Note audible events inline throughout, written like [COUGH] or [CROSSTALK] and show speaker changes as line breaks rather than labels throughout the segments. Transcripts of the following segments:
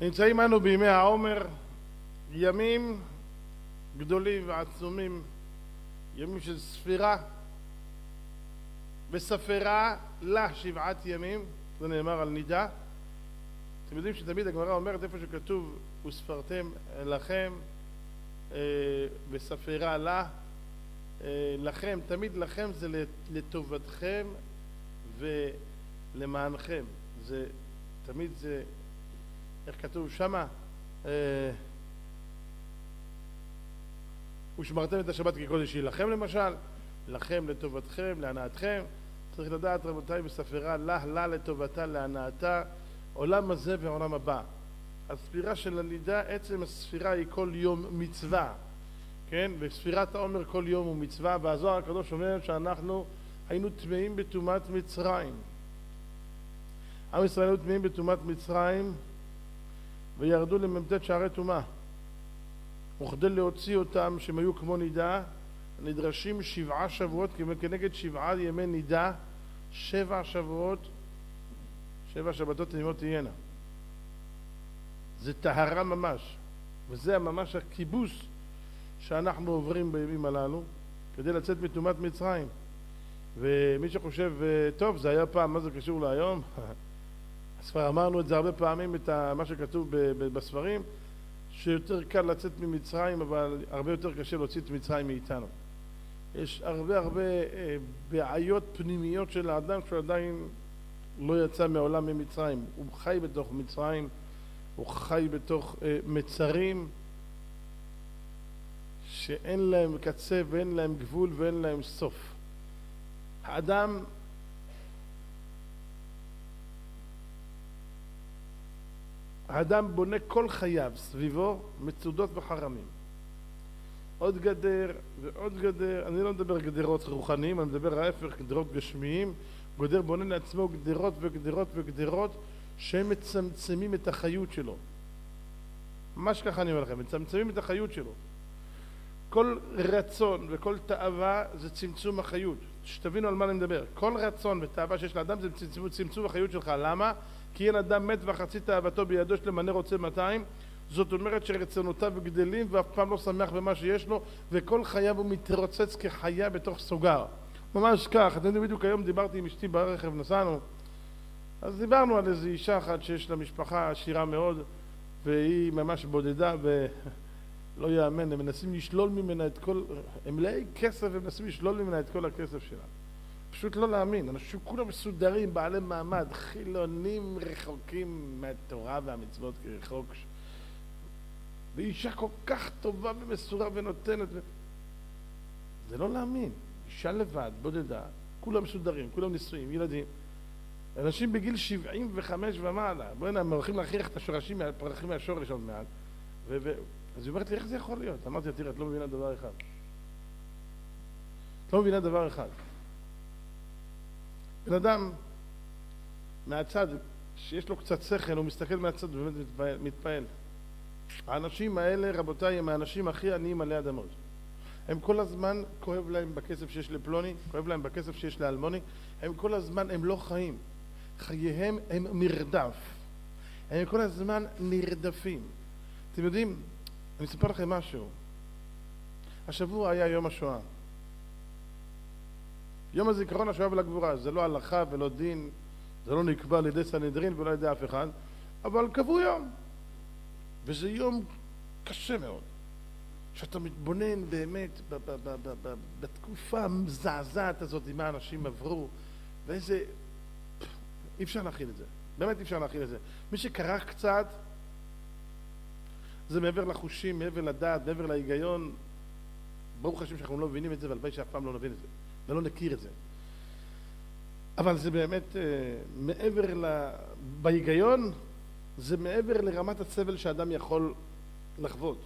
נמצאים אנו בימי העומר, ימים גדולים ועצומים, ימים של ספירה, וספרה לה שבעת ימים, זה נאמר על נידה. אתם יודעים שתמיד הגמרא אומרת איפה שכתוב וספרתם לכם אה, וספרה לה, אה, לכם, תמיד לכם זה לטובתכם ולמענכם. זה, תמיד זה, איך כתוב שמה? אה, ושמרתם את השבת כקודש היא לכם למשל, לכם לטובתכם, להנאתכם. צריך לדעת רבותיי בספרה לה, לה לטובתה, להנאתה, עולם הזה ועולם הבא. הספירה של הלידה, עצם הספירה היא כל יום מצווה, כן? וספירת העומר כל יום הוא מצווה, והזוהר הקדוש אומר שאנחנו היינו טמאים בטומאת מצרים. עם ישראל היו טמאים בטומאת מצרים וירדו למ"ט שערי טומאה. וכדי להוציא אותם, שהם היו כמו נידה, נדרשים שבעה שבועות כנגד שבעה ימי נידה, שבע שבועות, שבע שבתות תמימות תהיינה. זה טהרה ממש, וזה ממש הכיבוס שאנחנו עוברים בימים הללו כדי לצאת מטומאת מצרים. ומי שחושב, טוב, זה היה פעם, מה זה קשור להיום? [LAUGHS] אמרנו את זה הרבה פעמים, את מה שכתוב בספרים, שיותר קל לצאת ממצרים, אבל הרבה יותר קשה להוציא את מצרים מאיתנו. יש הרבה הרבה אה, בעיות פנימיות של האדם שהוא עדיין לא יצא מעולם ממצרים. הוא חי בתוך מצרים, הוא חי בתוך אה, מצרים שאין להם קצה ואין להם גבול ואין להם סוף. האדם האדם בונה כל חייו סביבו מצודות וחרמים. עוד גדר ועוד גדר, אני לא מדבר גדרות רוחניים, אני מדבר ההפך, גדרות גשמיים. גדר בונה לעצמו גדרות וגדרות וגדרות שהם מצמצמים את החיות שלו. ממש ככה אני אומר לכם, מצמצמים את החיות שלו. כל רצון וכל תאווה זה צמצום החיות. שתבינו על מה אני מדבר. כל רצון ותאווה שיש לאדם זה צמצום, החיות שלך. למה? כי אין אדם מת וחצי תאוותו בידו של למנה רוצה 200 זאת אומרת שרצונותיו גדלים ואף פעם לא שמח במה שיש לו וכל חייו הוא מתרוצץ כחיה בתוך סוגר. ממש כך, אתם יודעים בדיוק היום דיברתי עם אשתי ברכב, נסענו. אז דיברנו על איזו אישה אחת שיש לה משפחה עשירה מאוד והיא ממש בודדה ולא [LAUGHS] יאמן, הם מנסים לשלול ממנה את כל, הם מלאי כסף ומנסים לשלול ממנה את כל הכסף שלה פשוט לא להאמין, אנשים כולם מסודרים, בעלי מעמד, חילונים רחוקים מהתורה והמצוות כרחוק. ואישה כל כך טובה ומסורה ונותנת. זה לא להאמין. אישה לבד, בודדה, כולם מסודרים, כולם נישואים, ילדים. אנשים בגיל 75 ומעלה, בוא'נה, הם הולכים להכריח את השורשים, הפרחים מהשורש עוד מעט. ו- ו- אז היא אומרת לי, איך זה יכול להיות? אמרתי לה, תראה, את לא מבינה דבר אחד. את לא מבינה דבר אחד. בן אדם מהצד, שיש לו קצת שכל, הוא מסתכל מהצד ובאמת מתפעל. האנשים האלה, רבותיי, הם האנשים הכי עניים עלי אדמות. הם כל הזמן, כואב להם בכסף שיש לפלוני, כואב להם בכסף שיש לאלמוני, הם כל הזמן, הם לא חיים. חייהם הם מרדף. הם כל הזמן נרדפים. אתם יודעים, אני אספר לכם משהו. השבוע היה יום השואה. יום הזיכרון השואה ולגבורה, זה לא הלכה ולא דין, זה לא נקבע על ידי סנהדרין ולא על ידי אף אחד, אבל קבעו יום. וזה יום קשה מאוד. שאתה מתבונן באמת בתקופה המזעזעת הזאת, עם מה אנשים עברו, ואיזה... אי אפשר להכיל את זה. באמת אי אפשר להכיל את זה. מי שקרא קצת, זה מעבר לחושים, מעבר לדעת, מעבר להיגיון. ברוך השם שאנחנו לא מבינים את זה, והלוואי שאף פעם לא נבין את זה. ולא נכיר את זה. אבל זה באמת אה, מעבר ל... בהיגיון, זה מעבר לרמת הסבל שאדם יכול לחוות.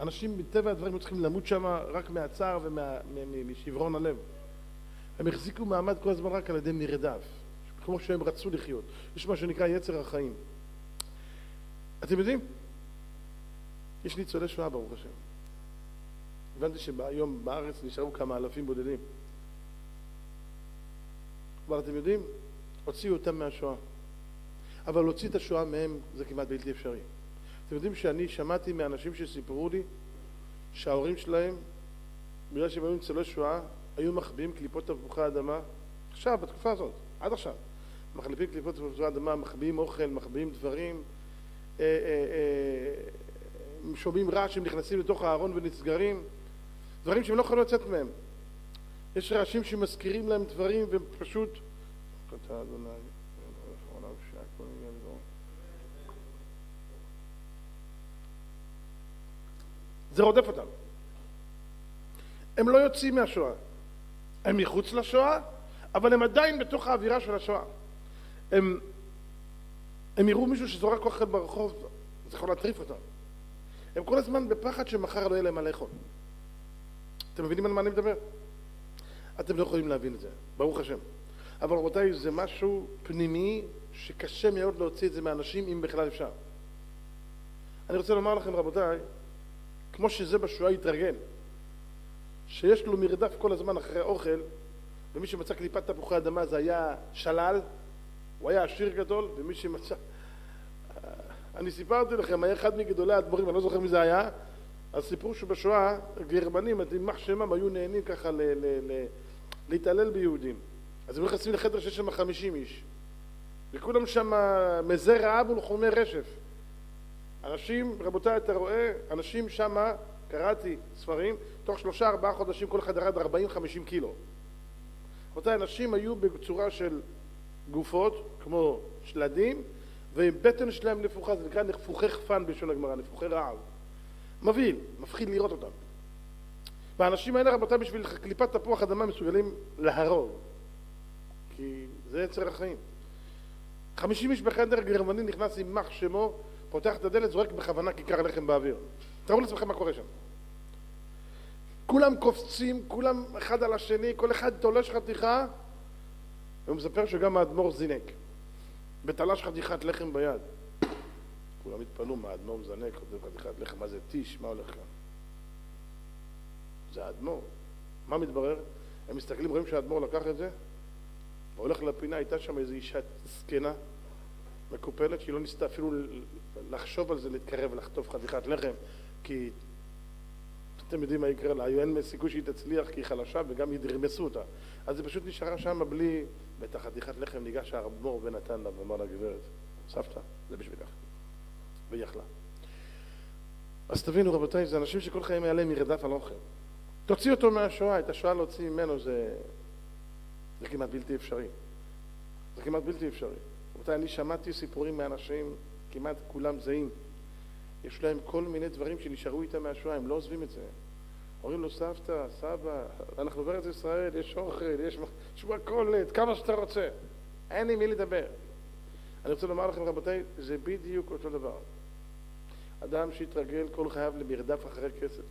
אנשים מטבע הדברים צריכים למות שם רק מהצער ומשברון הלב. הם החזיקו מעמד כל הזמן רק על ידי מרדף, כמו שהם רצו לחיות. יש מה שנקרא יצר החיים. אתם יודעים? יש ניצולי שואה ברוך השם. הבנתי שהיום בארץ נשארו כמה אלפים בודדים. כבר אתם יודעים, הוציאו אותם מהשואה. אבל להוציא את השואה מהם זה כמעט בלתי אפשרי. אתם יודעים שאני שמעתי מאנשים שסיפרו לי שההורים שלהם, בגלל שהם היו ניצולי שואה, היו מחביאים קליפות תפוחי אדמה, עכשיו, בתקופה הזאת, עד עכשיו. מחליפים קליפות תפוחי אדמה, מחביאים אוכל, מחביאים דברים, אה, אה, אה, שומעים רעש שהם נכנסים לתוך הארון ונסגרים, דברים שהם לא יכולים לצאת מהם. יש רעשים שמזכירים להם דברים והם פשוט... זה רודף אותם. הם לא יוצאים מהשואה. הם מחוץ לשואה, אבל הם עדיין בתוך האווירה של השואה. הם, הם יראו מישהו שזורק אוכל ברחוב, זה יכול להטריף אותם. הם כל הזמן בפחד שמחר לא יהיה להם מה לאכול. אתם מבינים על מה אני מדבר? אתם לא יכולים להבין את זה, ברוך השם. אבל רבותיי, זה משהו פנימי שקשה מאוד להוציא את זה מאנשים, אם בכלל אפשר. אני רוצה לומר לכם, רבותיי, כמו שזה בשואה התרגל, שיש לו מרדף כל הזמן אחרי אוכל, ומי שמצא קליפת תפוחי אדמה זה היה שלל, הוא היה עשיר גדול, ומי שמצא... אני סיפרתי לכם, היה אחד מגדולי האדמו"רים, אני לא זוכר מי זה היה, אז סיפרו שבשואה, גרמנים, יימח שמם, היו נהנים ככה ל- ל- ל- להתעלל ביהודים. אז הם נכנסים לחדר שיש שם חמישים איש, וכולם שם מזי רעב ולחומי רשף. אנשים, רבותיי, אתה רואה, אנשים שם, קראתי ספרים, תוך שלושה ארבעה חודשים כל אחד ירד 40-50 קילו. רבותיי, אנשים היו בצורה של גופות, כמו שלדים, ועם בטן שלהם נפוחה, זה נקרא נפוחי חפן בלשון הגמרא, נפוחי רעב. מבהיל, מפחיד לראות אותם. והאנשים האלה, רבותיי, בשביל קליפת תפוח אדמה מסוגלים להרוג. כי זה יצר החיים. חמישים איש בחדר גרמני נכנס עם מח שמו, פותח את הדלת, זורק בכוונה כיכר לחם באוויר. תראו לעצמכם מה קורה שם. כולם קופצים, כולם אחד על השני, כל אחד תולש חתיכה, והוא מספר שגם האדמו"ר זינק, ותלש חתיכת לחם ביד. כולם התפלאו מה האדמו"ר מזנק, חתיכת לחם, מה זה טיש, מה הולך כאן? זה האדמו"ר. מה מתברר? הם מסתכלים, רואים שהאדמו"ר לקח את זה, והולך לפינה, הייתה שם איזו אישה זקנה, מקופלת, שהיא לא ניסתה אפילו לחשוב על זה, להתקרב, לחטוף חתיכת לחם, כי אתם יודעים מה יקרה לה, אין סיכוי שהיא תצליח כי היא חלשה וגם ידרמסו אותה. אז היא פשוט נשארה שם בלי... ואת החתיכת לחם ניגש האדמו"ר ונתן לה ואמר לה, גברת, סבתא, זה בשבילך. והיא יכלה. אז תבינו רבותיי, זה אנשים שכל חיים היה להם מרדף על אוכל. תוציא אותו מהשואה, את השואה להוציא ממנו זה, זה כמעט בלתי אפשרי. זה כמעט בלתי אפשרי. רבותיי, אני שמעתי סיפורים מאנשים, כמעט כולם זהים. יש להם כל מיני דברים שנשארו איתם מהשואה, הם לא עוזבים את זה. אומרים לו, סבתא, סבא, אנחנו בארץ ישראל, יש אוכל, יש, יש מכולת, כמה שאתה רוצה. אין עם מי לדבר. אני רוצה לומר לכם, רבותיי, זה בדיוק אותו דבר. אדם שהתרגל כל חייו למרדף אחרי כסף,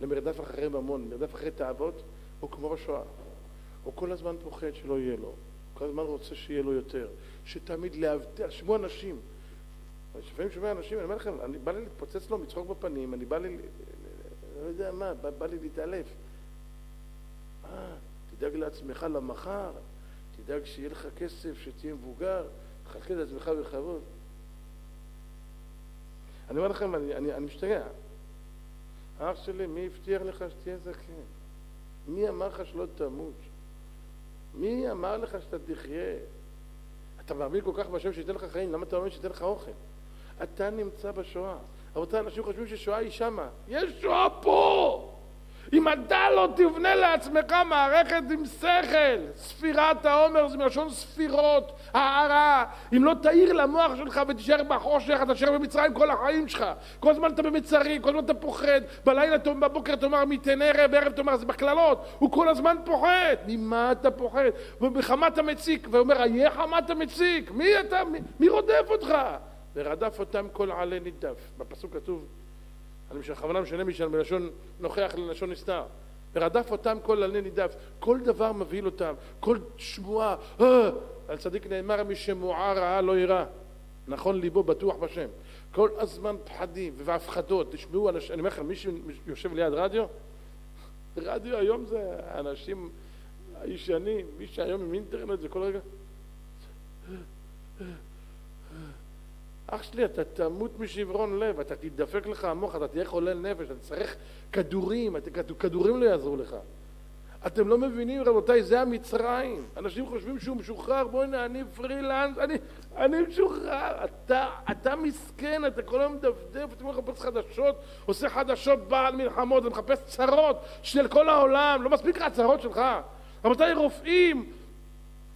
למרדף אחרי ממון, למרדף אחרי תאוות, הוא כמו בשואה. הוא כל הזמן פוחד שלא יהיה לו. הוא כל הזמן רוצה שיהיה לו יותר. שתמיד להבטיח, שמעו אנשים. לפעמים שומע אנשים, אני אומר לכם, אני בא לי להתפוצץ לו מצחוק בפנים, אני בא לי, לא יודע מה, בא, בא לי להתעלף. מה, תדאג לעצמך למחר, תדאג שיהיה לך כסף, שתהיה מבוגר, תחכה לעצמך בכבוד. אני אומר לכם, אני, אני, אני משתגע. אח שלי, מי הבטיח לך שתהיה זקן? מי אמר לך שלא תמות? מי אמר לך שאתה תחיה? אתה מאמין כל כך בשם שייתן לך חיים, למה אתה מאמין שייתן לך אוכל? אתה נמצא בשואה. רבותיי, אנשים חושבים ששואה היא שמה. יש שואה פה! אם אתה לא תבנה לעצמך מערכת עם שכל, ספירת העומר זה מלשון ספירות, הערה, אם לא תאיר למוח שלך ותישאר בחושך, אתה תישאר במצרים כל החיים שלך. כל הזמן אתה במצרים, כל הזמן אתה פוחד, בלילה, בבוקר תאמר מתן ערב, בערב תאמר, זה בקללות, הוא כל הזמן פוחד. ממה אתה פוחד? ובחמה אתה מציק, ואומר, איה חמה אתה מציק? מי אתה? מי, מי רודף אותך? ורדף אותם כל עלי נידף. בפסוק כתוב, אני בכוונה משנה מלשון נוכח ללשון נסתר. ורדף אותם כל עלי נידף. כל דבר מבהיל אותם, כל שמועה. אה, על צדיק נאמר משמועה רעה לא יירא. נכון ליבו בטוח בשם. כל הזמן פחדים והפחדות. תשמעו אנשים, אני אומר לכם, מי שיושב ליד רדיו, רדיו היום זה האנשים הישנים, מי שהיום עם אינטרנט וכל רגע. אח שלי, אתה תמות משברון לב, אתה תדפק לך המוח, אתה תהיה חולה נפש, אתה צריך כדורים, אתה, כדורים לא יעזרו לך. אתם לא מבינים, רבותיי, זה המצרים. אנשים חושבים שהוא משוחרר, בואי הנה, אני פרילנס, אני, אני משוחרר. אתה, אתה מסכן, אתה כל היום מדפדף, אתה מחפש חדשות, עושה חדשות בעל מלחמות, ומחפש צרות של כל העולם, לא מספיק לך הצרות שלך. רבותיי, רופאים,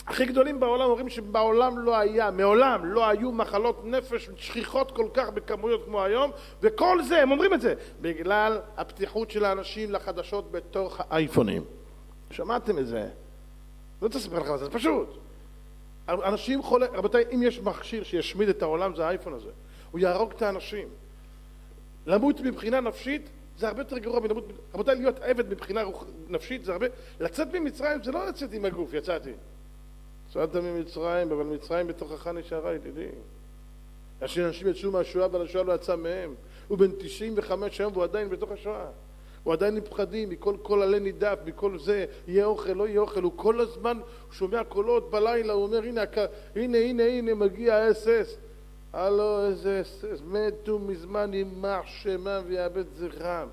הכי גדולים בעולם אומרים שבעולם לא היה, מעולם לא היו מחלות נפש שכיחות כל כך בכמויות כמו היום, וכל זה, הם אומרים את זה, בגלל הפתיחות של האנשים לחדשות בתוך האייפונים. שמעתם את זה? לא צריך לספר לכם את זה, זה פשוט. אנשים חולה, רבותיי, אם יש מכשיר שישמיד את העולם זה האייפון הזה. הוא יהרוג את האנשים. למות מבחינה נפשית זה הרבה יותר גרוע מלמות, רבותיי, להיות עבד מבחינה נפשית זה הרבה, לצאת ממצרים זה לא לצאת עם הגוף, יצאתי. יצאת ממצרים, אבל מצרים בתוכך נשארה, ידידי. אנשים יצאו מהשואה, אבל השואה לא יצאה מהם. הוא בן 95 היום והוא עדיין בתוך השואה. הוא עדיין עם פחדים, מכל קול עלה נידף, מכל זה, יהיה אוכל, לא יהיה אוכל, הוא כל הזמן שומע קולות בלילה, הוא אומר, הנה, הנה, הנה, הנה, מגיע האס-אס. הלו, איזה אס-אס, מתו מזמן, יימח שמם ויאבד זכרם.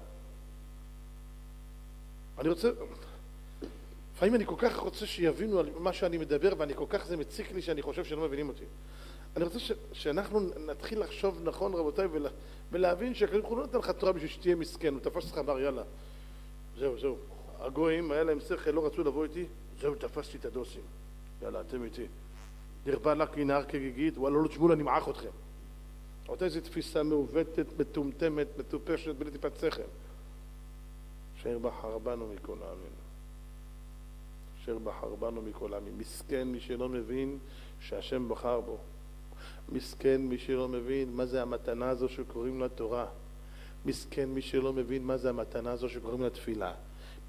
אני רוצה, לפעמים אני כל כך רוצה שיבינו על מה שאני מדבר, ואני כל כך, זה מציק לי שאני חושב שלא מבינים אותי. אני רוצה ש, שאנחנו נתחיל לחשוב נכון, רבותיי, ולה, ולהבין שהקדוש ברוך הוא לא נתן לך תורה בשביל שתהיה מסכן, הוא תפס אותך אמר יאללה, זהו, זהו. הגויים, היה להם שכל, לא רצו לבוא איתי, זהו, תפסתי את הדוסים. יאללה, אתם איתי. דרבה לה כנהר כגיגית, וואלה, לא תשמעו לה, נמעך אתכם. אותה איזו תפיסה מעוותת, מטומטמת, מטופשת, בלי טיפת שכל. אשר בחר בנו מכל העמים. אשר בחר בנו מכל העמים. מסכן מי שלא מבין שהשם בחר בו. מסכן מי שלא מבין מה זה המתנה הזו שקוראים לה תורה. מסכן מי שלא מבין מה זה המתנה הזו שקוראים לה תפילה.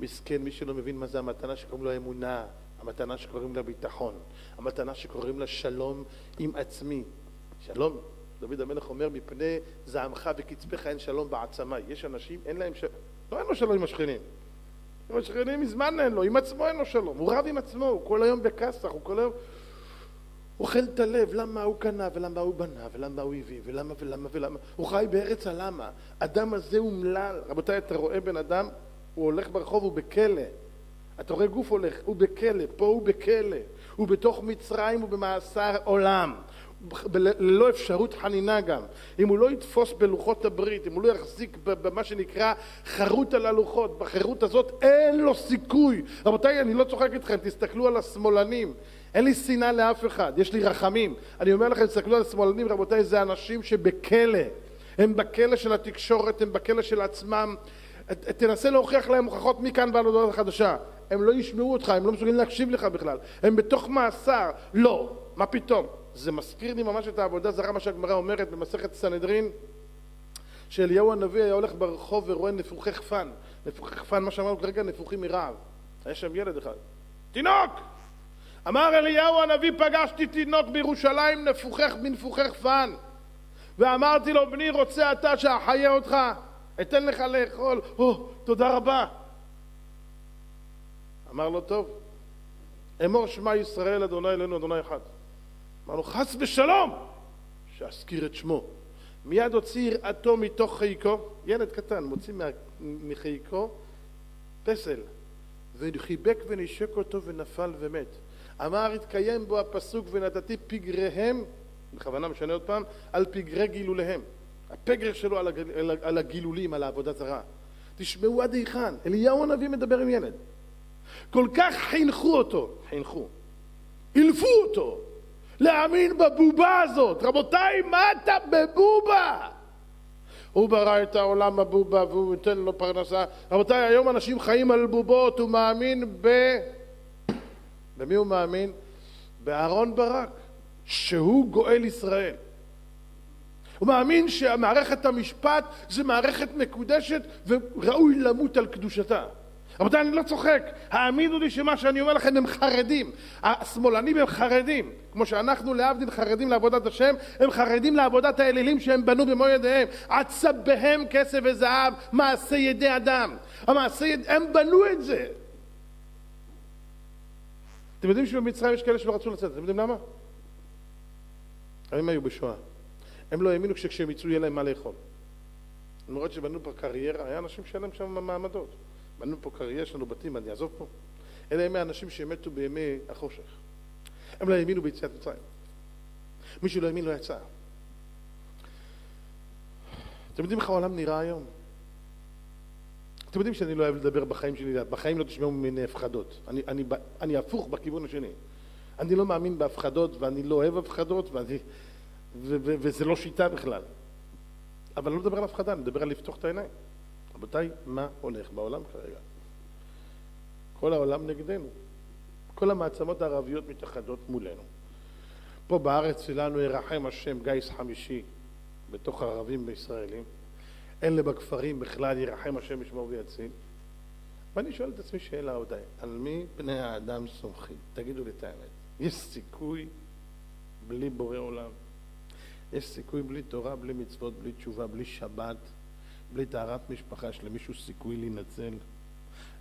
מסכן מי שלא מבין מה זה המתנה שקוראים לה אמונה, המתנה שקוראים לה ביטחון, המתנה שקוראים לה שלום עם עצמי. שלום, דוד המלך אומר, מפני זעמך וקצפך אין שלום בעצמה. יש אנשים, אין להם שלום, לא אין לו שלום עם השכנים. עם השכנים מזמן אין לו, עם עצמו אין לו שלום. הוא רב עם עצמו, הוא כל היום בכסח, הוא כל היום... אוכל את הלב, למה הוא קנה, ולמה הוא בנה, ולמה הוא הביא, ולמה ולמה ולמה. הוא חי בארץ הלמה. אדם הזה אומלל. רבותיי, אתה רואה בן אדם, הוא הולך ברחוב, הוא בכלא. אתה רואה גוף הולך, הוא בכלא, פה הוא בכלא. הוא בתוך מצרים, הוא במאסר עולם. ללא אפשרות חנינה גם. אם הוא לא יתפוס בלוחות הברית, אם הוא לא יחזיק במה שנקרא חרות על הלוחות, בחירות הזאת אין לו סיכוי. רבותיי, אני לא צוחק איתכם, תסתכלו על השמאלנים. אין לי שנאה לאף אחד, יש לי רחמים. אני אומר לכם, תסתכלו על השמאלנים, רבותיי, זה אנשים שבכלא. הם בכלא של התקשורת, הם בכלא של עצמם. תנסה להוכיח להם הוכחות מכאן ועד הודעה חדשה. הם לא ישמעו אותך, הם לא מסוגלים להקשיב לך בכלל. הם בתוך מאסר. לא, מה פתאום? זה מזכיר לי ממש את העבודה זרה, מה שהגמרא אומרת במסכת סנהדרין, שאליהו הנביא היה הולך ברחוב ורואה נפוחי חפן. נפוחי חפן, מה שאמרנו כרגע, נפוחים מרעב. היה שם ילד אחד. תינוק! אמר אליהו הנביא, פגשתי תינוק בירושלים נפוחך בנפוחי חפן. ואמרתי לו, בני, רוצה אתה שאחיה אותך? אתן לך לאכול. או, תודה רבה. אמר לו, טוב, אמור שמע ישראל, אדוני אלוהינו, אדוני אחד. אמר לו, חס ושלום, שאזכיר את שמו. מיד הוציא יראתו מתוך חיקו, ילד קטן, מוציא מחיקו פסל, וחיבק ונשק אותו ונפל ומת. אמר, התקיים בו הפסוק, ונתתי פגריהם, בכוונה משנה עוד פעם, על פגרי גילוליהם. הפגר שלו על, הגל, על הגילולים, על העבודה זרה. תשמעו עד היכן, אליהו הנביא מדבר עם ילד. כל כך חינכו אותו, חינכו, אילפו אותו, להאמין בבובה הזאת. רבותיי, מה אתה בבובה? הוא ברא את העולם בבובה והוא ייתן לו פרנסה. רבותיי, היום אנשים חיים על בובות, הוא מאמין ב... במי הוא מאמין? באהרון ברק, שהוא גואל ישראל. הוא מאמין שמערכת המשפט זה מערכת מקודשת וראוי למות על קדושתה. רבותיי, אני לא צוחק. האמינו לי שמה שאני אומר לכם הם חרדים. השמאלנים הם חרדים. כמו שאנחנו להבדיל חרדים לעבודת השם, הם חרדים לעבודת האלילים שהם בנו במו ידיהם. עצביהם כסף וזהב, מעשה ידי אדם. המעשה יד... הם בנו את זה. אתם יודעים שבמצרים יש כאלה שלא רצו לצאת, אתם יודעים למה? הם היו בשואה. הם לא האמינו שכשהם יצאו יהיה להם מה לאכול. למרות שבנו פה קריירה, היה אנשים שאין להם שם מעמדות. בנו פה קריירה, יש לנו בתים, אני אעזוב פה. אלה הם האנשים שמתו בימי החושך. הם לא האמינו ביציאת מצרים. מי שלא האמין לא יצא. אתם יודעים איך העולם נראה היום? אתם יודעים שאני לא אוהב לדבר בחיים שלי, בחיים לא תשמעו ממני הפחדות. אני, אני, אני הפוך בכיוון השני. אני לא מאמין בהפחדות ואני לא אוהב הפחדות ואני, ו, ו, וזה לא שיטה בכלל. אבל אני לא מדבר על הפחדה, אני מדבר על לפתוח את העיניים. רבותיי, מה הולך בעולם כרגע? כל העולם נגדנו. כל המעצמות הערביות מתאחדות מולנו. פה בארץ שלנו ירחם השם גיס חמישי בתוך הערבים וישראלים. אלה בכפרים בכלל ירחם השם ישמור ויציל. ואני שואל את עצמי שאלה עוד, על מי בני האדם סומכים? תגידו לי את האמת. יש סיכוי בלי בורא עולם? יש סיכוי בלי תורה, בלי מצוות, בלי תשובה, בלי שבת, בלי טהרת משפחה, יש למישהו סיכוי להינצל?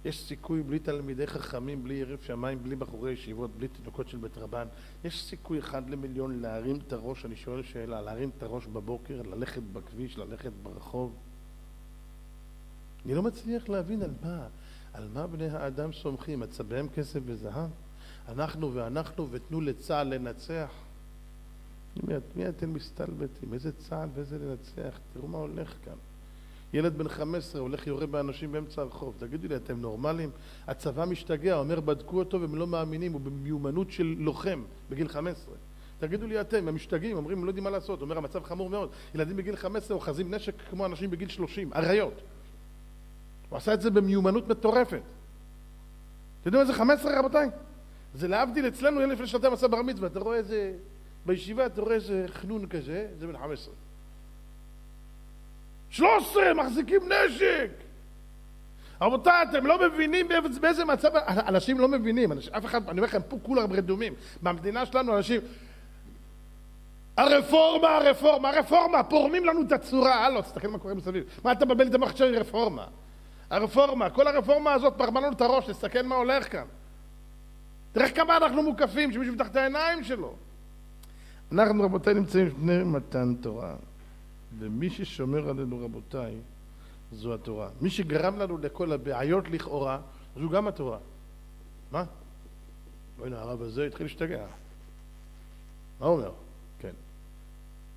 יש סיכוי בלי תלמידי חכמים, בלי ירב שמיים, בלי בחורי ישיבות, בלי תינוקות של בית רבן. יש סיכוי אחד למיליון להרים את הראש, אני שואל שאלה, להרים את הראש בבוקר, ללכת בכביש, ללכת ברחוב? אני לא מצליח להבין על מה, על מה בני האדם סומכים, מצביהם כסף וזהב? אנחנו ואנחנו ותנו לצה"ל לנצח? מי אתם מסתלבטים? איזה צה"ל ואיזה לנצח? תראו מה הולך כאן. ילד בן 15 הולך יורה באנשים באמצע הרחוב. תגידו לי, אתם נורמלים? הצבא משתגע, אומר בדקו אותו והם לא מאמינים, הוא במיומנות של לוחם בגיל 15. תגידו לי אתם, הם משתגעים, אומרים, הם לא יודעים מה לעשות. אומר, המצב חמור מאוד. ילדים בגיל 15 אוחזים נשק כמו אנשים בגיל 30, אריות. הוא עשה את זה במיומנות מטורפת. אתם יודעים מה זה 15 רבותיי? זה להבדיל אצלנו, ילד לפני שנתיים עשה בר מצווה, אתה רואה איזה... בישיבה אתה רואה איזה חנון כזה, זה בן 15. שלוש עשרה מחזיקים נשק. רבותיי, אתם לא מבינים באיזה מצב, אנשים לא מבינים, אנשים, אף אחד, אני אומר לכם, פה כולם רדומים. במדינה שלנו אנשים, הרפורמה, הרפורמה, הרפורמה, פורמים לנו את הצורה, הלו, תסתכל מה קורה מסביב. מה אתה מבלבל את המוח של רפורמה? הרפורמה, כל הרפורמה הזאת פרמה לנו את הראש, תסתכל מה הולך כאן. תראה כמה אנחנו מוקפים, שמישהו יפתח את העיניים שלו. אנחנו, רבותיי, נמצאים לפני מתן תורה. ומי ששומר עלינו, רבותיי, זו התורה. מי שגרם לנו לכל הבעיות לכאורה, זו גם התורה. מה? הנה, הרב הזה התחיל להשתגע. מה הוא אומר? כן.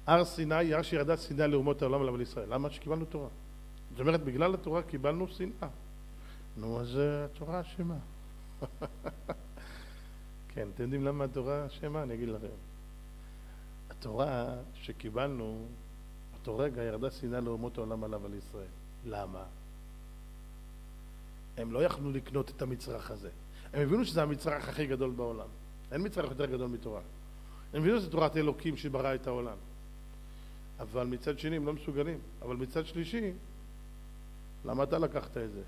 הר סיני, הר שירדה שנאה לאומות העולם עליו לישראל. למה? שקיבלנו תורה. זאת אומרת, בגלל התורה קיבלנו שנאה. נו, אז התורה אשמה. [LAUGHS] כן, אתם יודעים למה התורה אשמה? אני אגיד לכם. התורה שקיבלנו באותו רגע ירדה שנאה לאומות העולם עליו על ישראל. למה? הם לא יכלו לקנות את המצרך הזה. הם הבינו שזה המצרך הכי גדול בעולם. אין מצרך יותר גדול מתורה. הם הבינו שזה תורת אלוקים שברא את העולם. אבל מצד שני הם לא מסוגלים. אבל מצד שלישי, למה אתה לקחת את זה?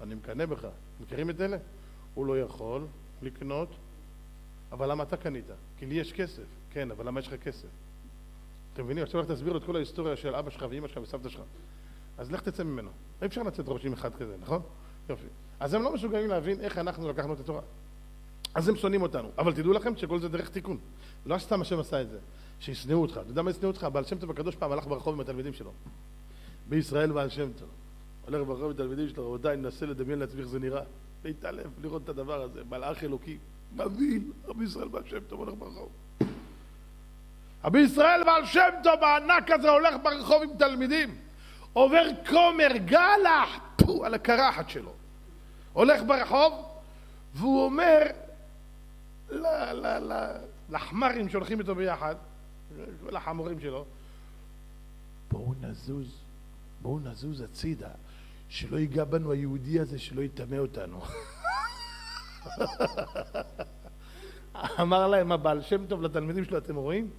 אני מקנא בך. מכירים את אלה? הוא לא יכול לקנות, אבל למה אתה קנית? כי לי יש כסף. כן, אבל למה יש לך כסף? אתם מבינים? עכשיו לך תסביר לו את כל ההיסטוריה של אבא שלך ואמא שלך וסבתא שלך. אז לך תצא ממנו. אי אפשר לצאת ראש עם אחד כזה, נכון? יופי. אז הם לא מסוגלים להבין איך אנחנו לקחנו את התורה. אז הם שונאים אותנו. אבל תדעו לכם שכל זה דרך תיקון. לא סתם השם עשה את זה. שישנאו אותך. אתה יודע מה ישנאו אותך? בעל שם טוב הקדוש פעם הלך ברחוב עם התלמידים שלו. בישראל בעל שם טוב. הולך ברחוב עם התלמידים שלו, רבותיי, ננסה לדמיין לעצמי איך זה נראה. להתעלם, לראות את הדבר הזה. מלאך אלוקי. מבין, רבי ישראל בעל שם טוב הולך ברחוב. רבי ישראל בעל שם טוב הענק הזה הולך ברחוב עם תלמידים, עובר כומר, גלח, פו, על הקרחת שלו. הולך ברחוב, והוא אומר לחמרים שהולכים איתו ביחד, לחמורים שלו, בואו נזוז, בואו נזוז הצידה, שלא ייגע בנו היהודי הזה, שלא יטמא אותנו. [LAUGHS] אמר להם הבעל שם טוב לתלמידים שלו, אתם רואים?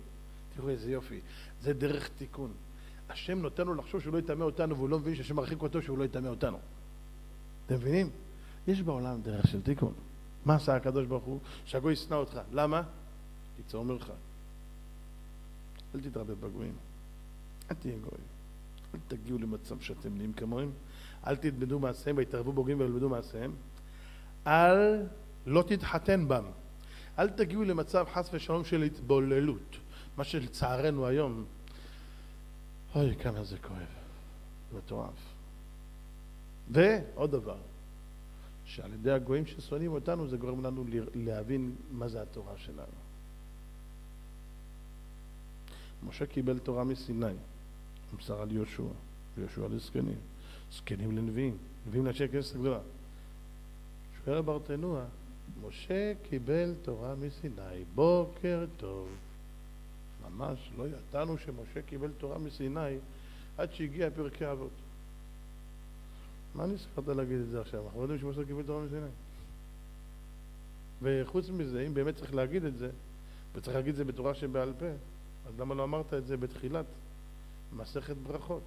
תראו איזה יופי, זה דרך תיקון. השם נותן לו לחשוב שהוא לא יטמא אותנו והוא לא מבין שהשם מרחיק אותו שהוא לא יטמא אותנו. אתם מבינים? יש בעולם דרך של תיקון. מה עשה הקדוש ברוך הוא? שהגוי ישנא אותך. למה? תיצור מרחק. אל תתרבה בגויים. אל תהיה גוי. אל תגיעו למצב שאתם נהיים כמוהם. אל תלמדו מעשיהם ויתערבו בוגרים וילמדו מעשיהם. אל לא תתחתן בם. אל תגיעו למצב חס ושלום של התבוללות. מה שלצערנו היום, אוי, כמה זה כואב. מטורף. ועוד דבר, שעל ידי הגויים ששונאים אותנו, זה גורם לנו להבין מה זה התורה שלנו. משה קיבל תורה מסיני, נמסר על יהושע, ויהושע לזקנים, זקנים לנביאים, נביאים לאנשי כנסת הגדולה. שואל הברטנוע, משה קיבל תורה מסיני, בוקר טוב. ממש לא ידענו שמשה קיבל תורה מסיני עד שהגיע פרקי אבות. מה נזכרת להגיד את זה עכשיו? אנחנו לא יודעים שמשה קיבל תורה מסיני. וחוץ מזה, אם באמת צריך להגיד את זה, וצריך להגיד את זה בתורה שבעל פה, אז למה לא אמרת את זה בתחילת מסכת ברכות?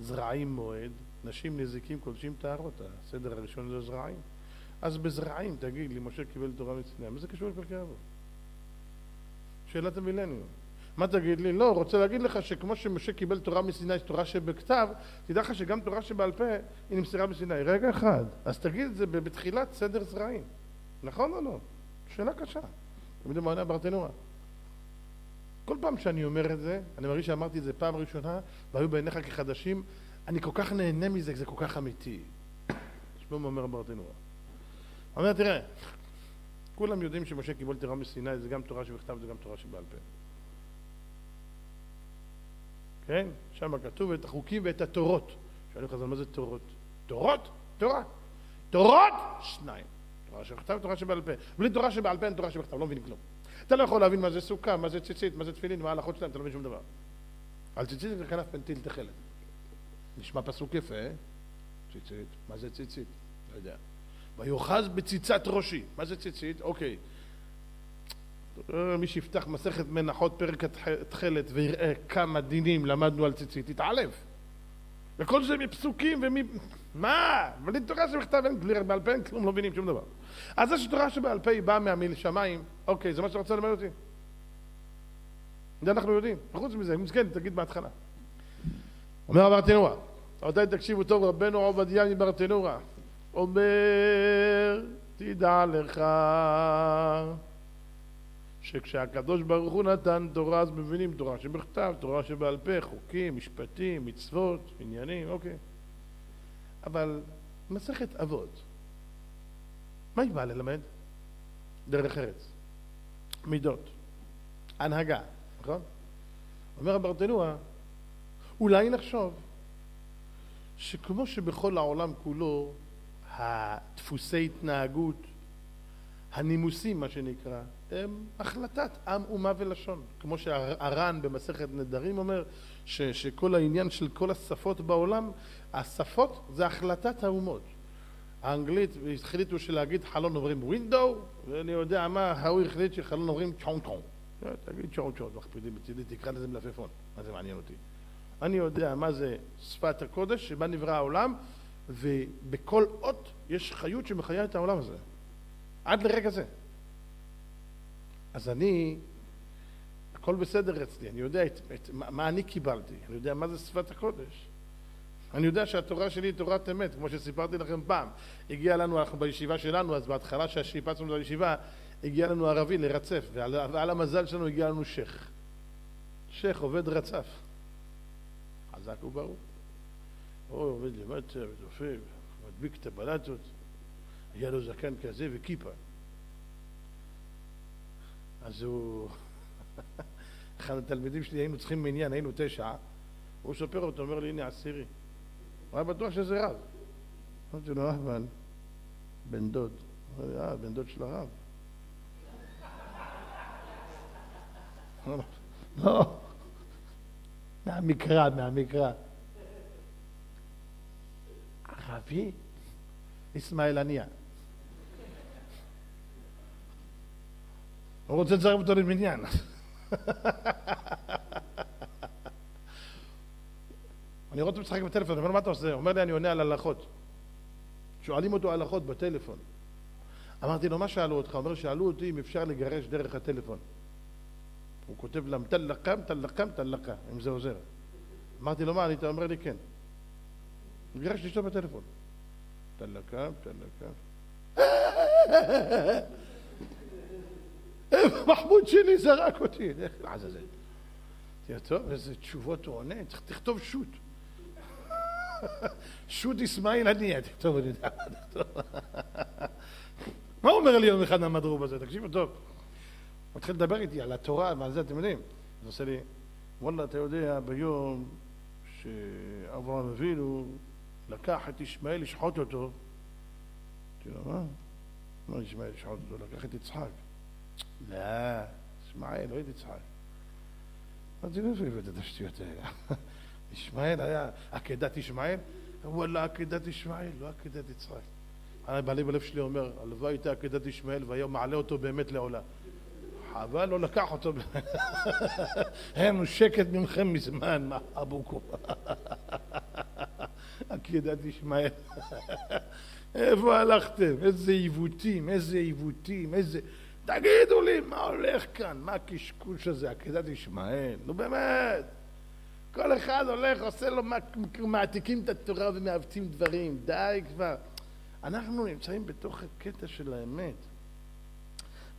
זרעים מועד, נשים נזיקים קודשים טהרות, הסדר הראשון זה זרעים. אז בזרעים תגיד לי, משה קיבל תורה מסיני, מה זה קשור לפרקי אבות? שאלת המילניום. מה תגיד לי? לא, רוצה להגיד לך שכמו שמשה קיבל תורה מסיני, תורה שבכתב, תדע לך שגם תורה שבעל פה היא נמסרה בסיני. רגע אחד, אז תגיד את זה בתחילת סדר זרעים. נכון או לא? שאלה קשה. אתם יודעים מה ברטנורה? כל פעם שאני אומר את זה, אני מרגיש שאמרתי את זה פעם ראשונה, והיו בעיניך כחדשים, אני כל כך נהנה מזה, זה כל כך אמיתי. [COUGHS] תשמעו מה אומר ברטנורה. אומר, תראה, כולם יודעים שמשה קיבל תורה מסיני, זה גם תורה שבכתב, זה גם תורה שבעל פה. כן? שם כתוב את החוקים ואת התורות. שואלים חז"ל, מה זה תורות? תורות? תורה. תורות? שניים. תורה שבכתב ותורה שבעל פה. בלי תורה שבעל פה אין תורה שבכתב, לא מבינים כלום. אתה לא יכול להבין מה זה סוכה, מה זה ציצית, מה זה תפילין, מה ההלכות שלהם, אתה לא מבין שום דבר. על ציצית זה כנף פנטיל תכלת. נשמע פסוק יפה, ציצית, מה זה ציצית? לא יודע. ויאחז בציצת ראשי. מה זה ציצית? אוקיי. מי שיפתח מסכת מנחות פרק התכלת ויראה כמה דינים למדנו על ציצית, יתעלב. וכל זה מפסוקים ומ... מה? בלי תורה שבכתב אין כלי בעל פה, אין כלום, לא מבינים שום דבר. אז זה שתורה שבעל פה היא באה מהמיל שמיים, אוקיי, זה מה שאתה רוצה ללמד אותי? זה אנחנו יודעים. וחוץ מזה, אם כן, תגיד בהתחלה. אומר הברטנורה, רבותיי תקשיבו טוב, רבנו עובדיה מברטנורה, אומר, תדע לך שכשהקדוש ברוך הוא נתן תורה אז מבינים תורה שבכתב, תורה שבעל פה, חוקים, משפטים, מצוות, עניינים, אוקיי. אבל מסכת אבות, מה היא באה ללמד? דרך ארץ, מידות, הנהגה, נכון? אומר הברטנוע, אולי נחשוב שכמו שבכל העולם כולו הדפוסי התנהגות, הנימוסים מה שנקרא, הם החלטת עם, אומה ולשון. כמו שהר"ן במסכת נדרים אומר, ש, שכל העניין של כל השפות בעולם, השפות זה החלטת האומות. האנגלית החליטו שלהגיד חלון אומרים ווינדו, ואני יודע מה, ההוא החליט שחלון אומרים צ'ון צ'ון. תגיד צ'ון צ'ון, מכפילים מצידי, תקרא לזה מלפפון, מה זה מעניין אותי? אני יודע מה זה שפת הקודש שבה נברא העולם, ובכל אות יש חיות שמחיה את העולם הזה. עד לרגע זה. אז אני, הכל בסדר אצלי, אני יודע את, את, מה, מה אני קיבלתי, אני יודע מה זה שפת הקודש. אני יודע שהתורה שלי היא תורת אמת, כמו שסיפרתי לכם פעם. הגיע לנו, אנחנו בישיבה שלנו, אז בהתחלה שהשיפצנו את הישיבה, הגיע לנו ערבי לרצף, ועל, ועל המזל שלנו הגיע לנו שייח. שייח עובד רצף. חזק וברור. הוא עובד למטה ודופק, מדביק את הבלטות, היה לו זקן כזה וכיפה. אז הוא... אחד התלמידים שלי, היינו צריכים מניין, היינו תשע, הוא סופר אותו, אומר לי, הנה עשירי. הוא היה בטוח שזה רב. אמרתי לו, אבל, בן דוד. הוא אומר לי, אה, בן דוד של הרב. לא, מהמקרא, מהמקרא. ערבי? אסמאעיל הנייה. הוא רוצה לצרף אותו למניין. אני רואה אותו משחק בטלפון, אני אומר, מה אתה עושה? הוא אומר לי, אני עונה על הלכות. שואלים אותו הלכות בטלפון. אמרתי לו, מה שאלו אותך? הוא אומר, שאלו אותי אם אפשר לגרש דרך הטלפון. הוא כותב להם, תלקם, תלקם, תלקה, אם זה עוזר. אמרתי לו, מה? אני אומר לי, כן. הוא גירש אשתו בטלפון. תלקם, תלקם. מחמוד שלי זרק אותי, לך לעזאזל. טוב, איזה תשובות הוא עונה, צריך לכתוב שו"ת. שו"ת אסמאעיל הנייה, תכתוב, אני יודע מה תכתוב. מה אומר לי יום אחד מהמדרוב הזה? תקשיבו טוב. הוא התחיל לדבר איתי על התורה ועל זה, אתם יודעים. אז עושה לי, וואלה, אתה יודע, ביום שאברהם אבינו לקח את ישמעאל לשחוט אותו, אמרתי לו, מה? מה ישמעאל לשחוט אותו? לקח את יצחק. ישמעאל, לא את יצחק. אמרתי לו, איפה הבאת את השטויות האלה? ישמעאל היה עקדת ישמעאל? וואלה, עקדת ישמעאל, לא עקדת יצחק. בעלי בלב שלי אומר, הלוואי הייתה עקדת ישמעאל והיה מעלה אותו באמת לעולה. חבל לא לקח אותו. היה לנו שקט ממכם מזמן, מה אבוקו. עקדת ישמעאל. איפה הלכתם? איזה עיוותים, איזה עיוותים, איזה... תגידו לי, מה הולך כאן? מה הקשקוש הזה? עקדת ישמעאל? נו באמת. כל אחד הולך, עושה לו, מעתיקים את התורה ומעוותים דברים. די כבר. אנחנו נמצאים בתוך הקטע של האמת,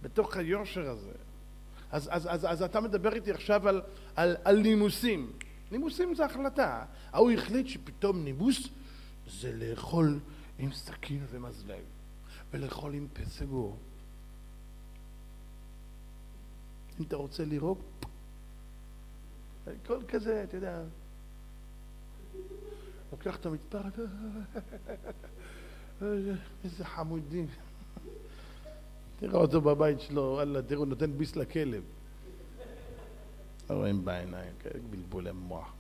בתוך היושר הזה. אז, אז, אז, אז אתה מדבר איתי עכשיו על, על, על נימוסים. נימוסים זה החלטה. ההוא החליט שפתאום נימוס זה לאכול עם סכין ומזלג, ולאכול עם פה סגור. אם אתה רוצה לירוק, כל כזה, אתה יודע, לוקח את המתפרת, [LAUGHS] איזה חמודים. תראה אותו בבית שלו, וואלה, תראו, נותן ביס לכלב. לא רואים בעיניים, כאלה בלבולי מוח.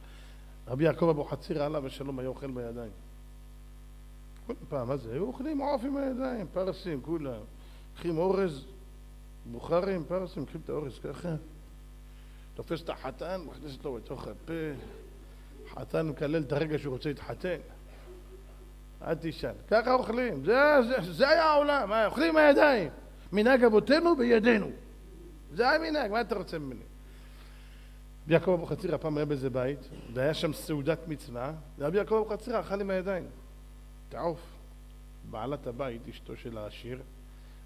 רבי יעקב אבוחצירא עליו השלום היה אוכל בידיים. כל פעם, מה זה? היו אוכלים עוף עם הידיים, פרסים, כולם. לוקחים אורז, בוכרים, פרסים, לוקחים את האורז ככה. תופס את החתן, מכניס אותו בתוך הפה. חתן מקלל את הרגע שהוא רוצה להתחתן. אל תשאל. ככה אוכלים, זה, זה, זה היה העולם, אוכלים עם הידיים. מנהג אבותינו בידינו. זה המנהג, מה אתה רוצה ממני? יעקב אבוחצירא פעם היה באיזה בית, והיה שם סעודת מצווה, ורבי יעקב אבוחצירא אכל עם הידיים. תעוף. בעלת הבית, אשתו של העשיר,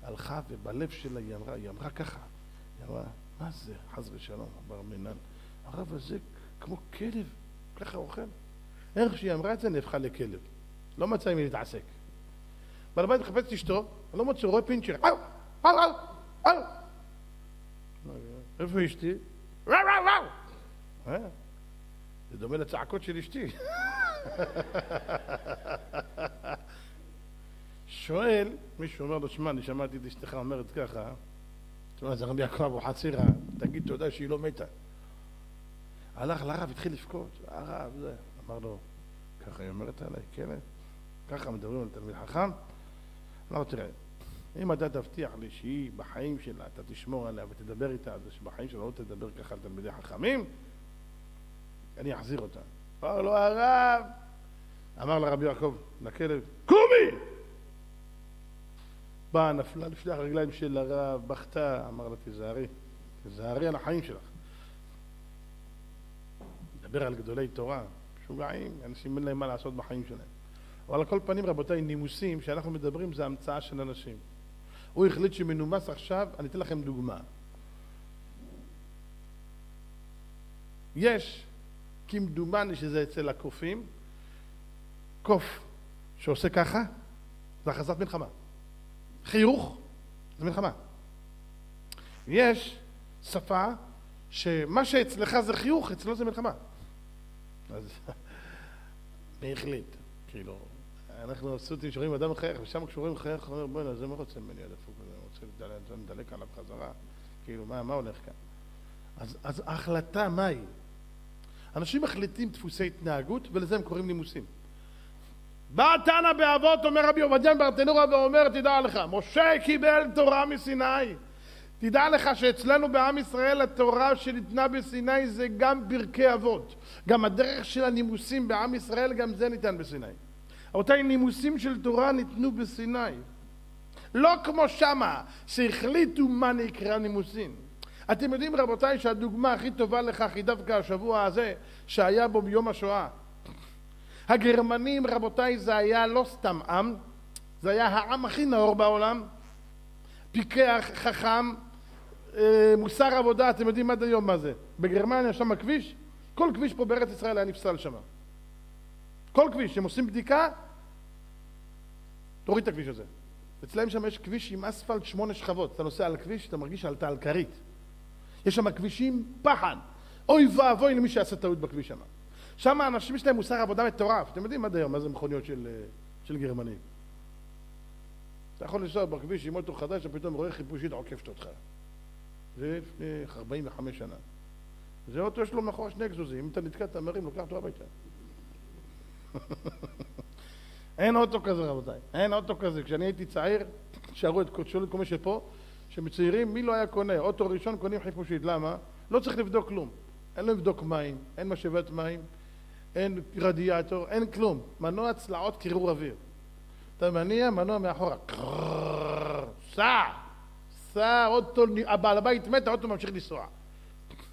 הלכה ובלב שלה היא אמרה, היא אמרה ככה, היא אמרה, מה זה, חס ושלום, בר מינן, הרב הזה כמו כלב, ככה אוכל. איך שהיא אמרה את זה, נהפכה לכלב. לא מצא עם מי להתעסק. בעל הבית מחפש את אשתו, לא מוצא, רואה פינצ'ר, אל, אל, אל, אל. איפה אשתי? וואו, וואו, וואו. אה? זה דומה לצעקות של אשתי. [LAUGHS] שואל, מישהו אומר לו, שמע, אני שמעתי את אשתך אומרת ככה, תשמע, זה רבי יעקב אבוחצירא, תגיד תודה שהיא לא מתה. הלך לרב, התחיל לבכות, הרב, זה, אמר לו, ככה היא אומרת עליי, כן? ככה מדברים על תלמיד חכם? לא, תראה, אם אתה תבטיח לי שהיא בחיים שלה, אתה תשמור עליה ותדבר איתה זה שבחיים שלה לא תדבר ככה על תלמידי חכמים, אני אחזיר אותה. אמר לו הרב, אמר לרבי יעקב, לכלב, קומי! באה, נפלה לפני הרגליים של הרב, בכתה, אמר לה, תיזהרי, תיזהרי על החיים שלך. מדבר על גדולי תורה, משוגעים, אנשים אין להם מה לעשות בחיים שלהם. אבל על כל פנים, רבותיי, נימוסים שאנחנו מדברים זה המצאה של אנשים. הוא החליט שמנומס עכשיו, אני אתן לכם דוגמה. יש, כמדומני שזה אצל הקופים, קוף שעושה ככה, זה הכרזת מלחמה. חיוך זה מלחמה. יש שפה שמה שאצלך זה חיוך, אצלו זה מלחמה. אז [LAUGHS] מי החליט? כאילו, אנחנו מבסוטים שרואים אדם מחייך, ושם כשרואים מחייך, הוא אומר, בוא'נה, זה מה רוצה ממני הדפוק הזה, רוצה לדלק עליו חזרה, כאילו, מה, מה הולך כאן? אז, אז ההחלטה, היא? אנשים מחליטים דפוסי התנהגות, ולזה הם קוראים נימוסים. בא תנא באבות, אומר רבי עובדיה ברטנורה, ואומר, תדע לך, משה קיבל תורה מסיני. תדע לך שאצלנו בעם ישראל התורה שניתנה בסיני זה גם פרקי אבות. גם הדרך של הנימוסים בעם ישראל, גם זה ניתן בסיני. רבותיי, נימוסים של תורה ניתנו בסיני. לא כמו שמה, שהחליטו מה נקרא נימוסים. אתם יודעים רבותיי שהדוגמה הכי טובה לכך היא דווקא השבוע הזה שהיה בו ביום השואה. הגרמנים רבותיי זה היה לא סתם עם, זה היה העם הכי נאור בעולם, פיקח, חכם, אה, מוסר עבודה, אתם יודעים עד היום מה זה. בגרמניה שם הכביש, כל כביש פה בארץ ישראל היה נפסל שם. כל כביש, הם עושים בדיקה, תוריד את הכביש הזה. אצלהם שם יש כביש עם אספלט שמונה שכבות. אתה נוסע על כביש, אתה מרגיש שעלתה על כרית. יש שם כבישים פחד. אוי ואבוי למי שעשה טעות בכביש שם. שם האנשים יש להם מוסר עבודה מטורף. אתם יודעים עד היום מה זה מכוניות של, אה, של גרמנים. אתה יכול לנסוע בכביש עם אוטו חדש ופתאום רואה חיפושית עוקפת אותך. זה לפני 45 שנה. זה אוטו יש לו מאחורה שני גזוזים, אם אתה נתקע אתה מרים, לוקח אותו הביתה. [LAUGHS] אין אוטו כזה רבותיי, אין אוטו כזה. כשאני הייתי צעיר, [COUGHS] שואלו את כל מי שפה, שמצעירים, מי לא היה קונה? אוטו ראשון קונים חיפושית, למה? לא צריך לבדוק כלום. אין לבדוק מים, אין משאבת מים, אין רדיאטור, אין כלום. מנוע צלעות קירור אוויר. אתה מניע, מנוע מאחורה. סע! סע, אוטו, הבעל הבית מת, האוטו ממשיך לנסוע.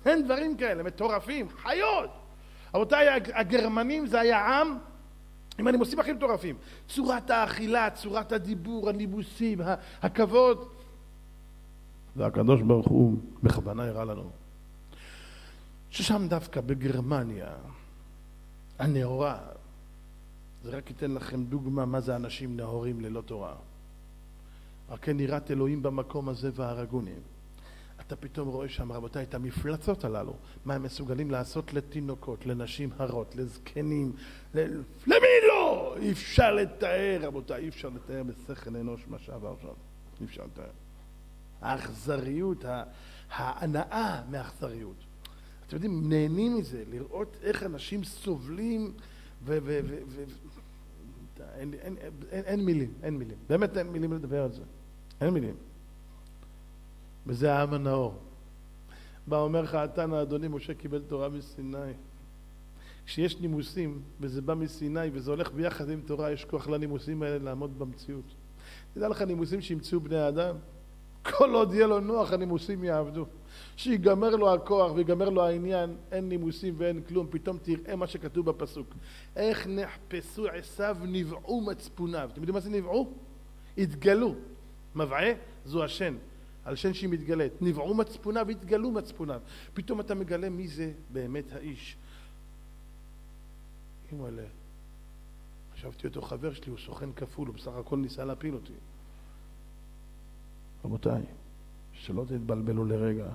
אין דברים כאלה, מטורפים, חיות! רבותיי, הגרמנים זה היה עם עם הנימוסים הכי מטורפים. צורת האכילה, צורת הדיבור, הנימוסים, הכבוד. והקדוש ברוך הוא בכוונה הראה לנו ששם דווקא בגרמניה הנאורה, זה רק ייתן לכם דוגמה מה זה אנשים נאורים ללא תורה. רק כן יראת אלוהים במקום הזה והרגונים. אתה פתאום רואה שם, רבותיי, את המפלצות הללו, מה הם מסוגלים לעשות לתינוקות, לנשים הרות, לזקנים, ל... למי לא? אי אפשר לתאר, רבותיי, אי אפשר לתאר בשכל אנוש מה שעבר שם. אי אפשר לתאר. האכזריות, ההנאה מאכזריות. אתם יודעים, נהנים מזה, לראות איך אנשים סובלים ו... ו, ו, ו אין, אין, אין, אין מילים, אין מילים. באמת אין מילים לדבר על זה. אין מילים. וזה העם הנאור. בא אומר לך, התנא, אדוני, משה קיבל תורה מסיני. כשיש נימוסים, וזה בא מסיני, וזה הולך ביחד עם תורה, יש כוח לנימוסים האלה לעמוד במציאות. תדע לך, נימוסים שימצאו בני אדם, כל עוד יהיה לו נוח, הנימוסים יעבדו. שיגמר לו הכוח ויגמר לו העניין, אין נימוסים ואין כלום, פתאום תראה מה שכתוב בפסוק. איך נחפשו עשיו נבעו מצפוניו. אתם יודעים מה זה נבעו? התגלו. מבעה זו השן. על שן שהיא מתגלית. נבעו מצפוניו והתגלו מצפוניו. פתאום אתה מגלה מי זה באמת האיש. אימא'לה, חשבתי אותו חבר שלי, הוא סוכן כפול, הוא בסך הכל ניסה להפיל אותי. רבותיי, שלא תתבלבלו לרגע.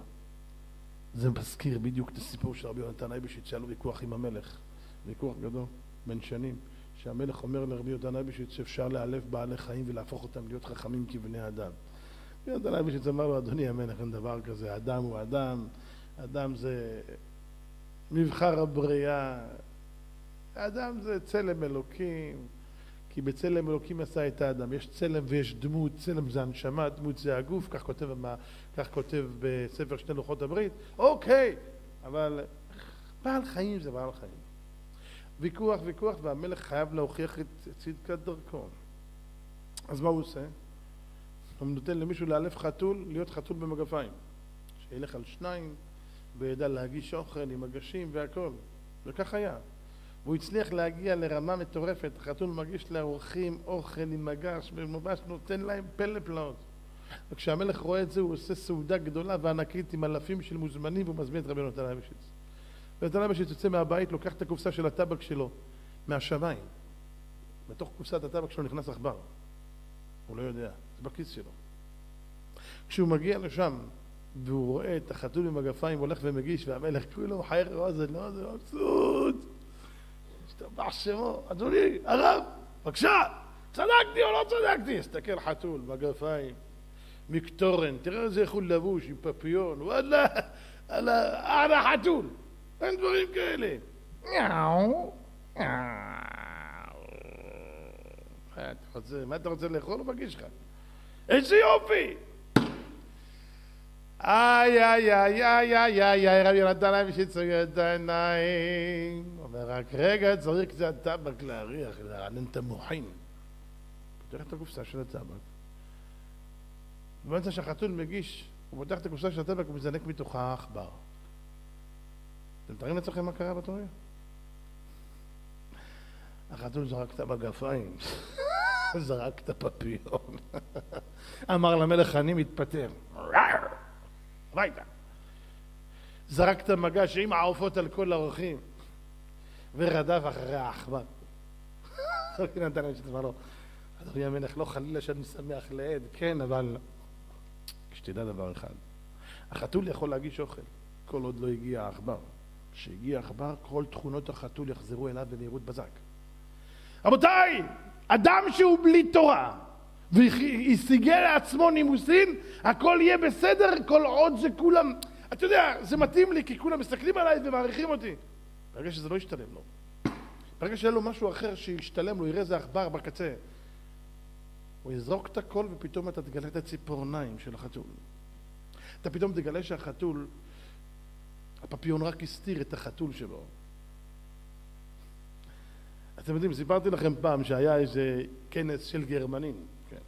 זה מזכיר בדיוק את הסיפור של רבי יונתן אייבשיץ, שהיה לו ויכוח עם המלך, ויכוח גדול, בן שנים, שהמלך אומר לרבי יונתן אייבשיץ שאפשר לאלף בעלי חיים ולהפוך אותם להיות חכמים כבני אדם. יונתן אייבשיץ אמר לו, אדוני המלך, אין דבר כזה, אדם הוא אדם, אדם זה מבחר הבריאה, אדם זה צלם אלוקים, כי בצלם אלוקים עשה את האדם. יש צלם ויש דמות, צלם זה הנשמה, דמות זה הגוף, כך כותב, כך כותב בספר שני לוחות הברית. אוקיי, אבל בעל חיים זה בעל חיים. ויכוח, ויכוח, והמלך חייב להוכיח את צדקת דרכו. אז מה הוא עושה? הוא נותן למישהו לאלף חתול, להיות חתול במגפיים. שילך על שניים וידע להגיש אוכל עם מגשים והכל. וכך היה. והוא הצליח להגיע לרמה מטורפת, החתול מגיש לאורחים אוכל עם מגש וממש נותן להם פלא פלאות. וכשהמלך רואה את זה הוא עושה סעודה גדולה וענקית עם אלפים של מוזמנים והוא מזמין את רבי נתן אייבשיץ. ונתן אייבשיץ יוצא מהבית, לוקח את הקופסה של הטבק שלו מהשמיים. בתוך קופסת הטבק שלו נכנס עכבר. הוא לא יודע, זה בכיס שלו. כשהוא מגיע לשם והוא רואה את החתול עם הגפיים הולך ומגיש והמלך כולו חייר אוזן, לא, זה מבסוט. השתבח שמו, אדוני, הרב, בבקשה, צדקתי או לא צדקתי? הסתכל חתול, מגפיים, מקטורן, תראה איזה איכול לבוש עם פפיון, וואלה, על החתול, אין דברים כאלה. מה אתה רוצה לאכול? הוא מגיש לך. איזה יופי! איי, איי, איי, איי, איי, איי, רבי יונתן להם שיצוגר את העיניים. אומר, רק רגע, צריך קצת טבק להריח, לרענן את המוחין. פותח את הקופסה של הטבק. ובאמצע שהחתול מגיש, הוא פותח את הקופסה של הטבק ומזנק מתוכה העכבר. אתם מתארים לעצמכם מה קרה בתיאוריה? החתול זרק את המגפיים, [LAUGHS] זרק את הפפיון. [LAUGHS] אמר למלך, אני מתפטר. [LAUGHS] הביתה. זרק את המגש עם העופות על כל האורחים, ורדף אחרי העכבר. [LAUGHS] נתן להם שתברו. אדוני המלך, לא חלילה שאני שמח לעד, כן, אבל שתדע דבר אחד, החתול יכול להגיש אוכל, כל עוד לא הגיע העכבר. כשהגיע העכבר, כל תכונות החתול יחזרו אליו במהירות בזק. רבותיי, אדם שהוא בלי תורה, והשיגה לעצמו נימוסין, הכל יהיה בסדר כל עוד זה כולם... אתה יודע, זה מתאים לי כי כולם מסתכלים עליי ומעריכים אותי. ברגע שזה לא ישתלם לו, ברגע שיהיה לו משהו אחר שישתלם לו, יראה איזה עכבר בקצה, הוא יזרוק את הכל ופתאום אתה תגלה את הציפורניים של החתול. אתה פתאום תגלה שהחתול, הפפיון רק הסתיר את החתול שלו. אתם יודעים, סיפרתי לכם פעם שהיה איזה כנס של גרמנים, כן,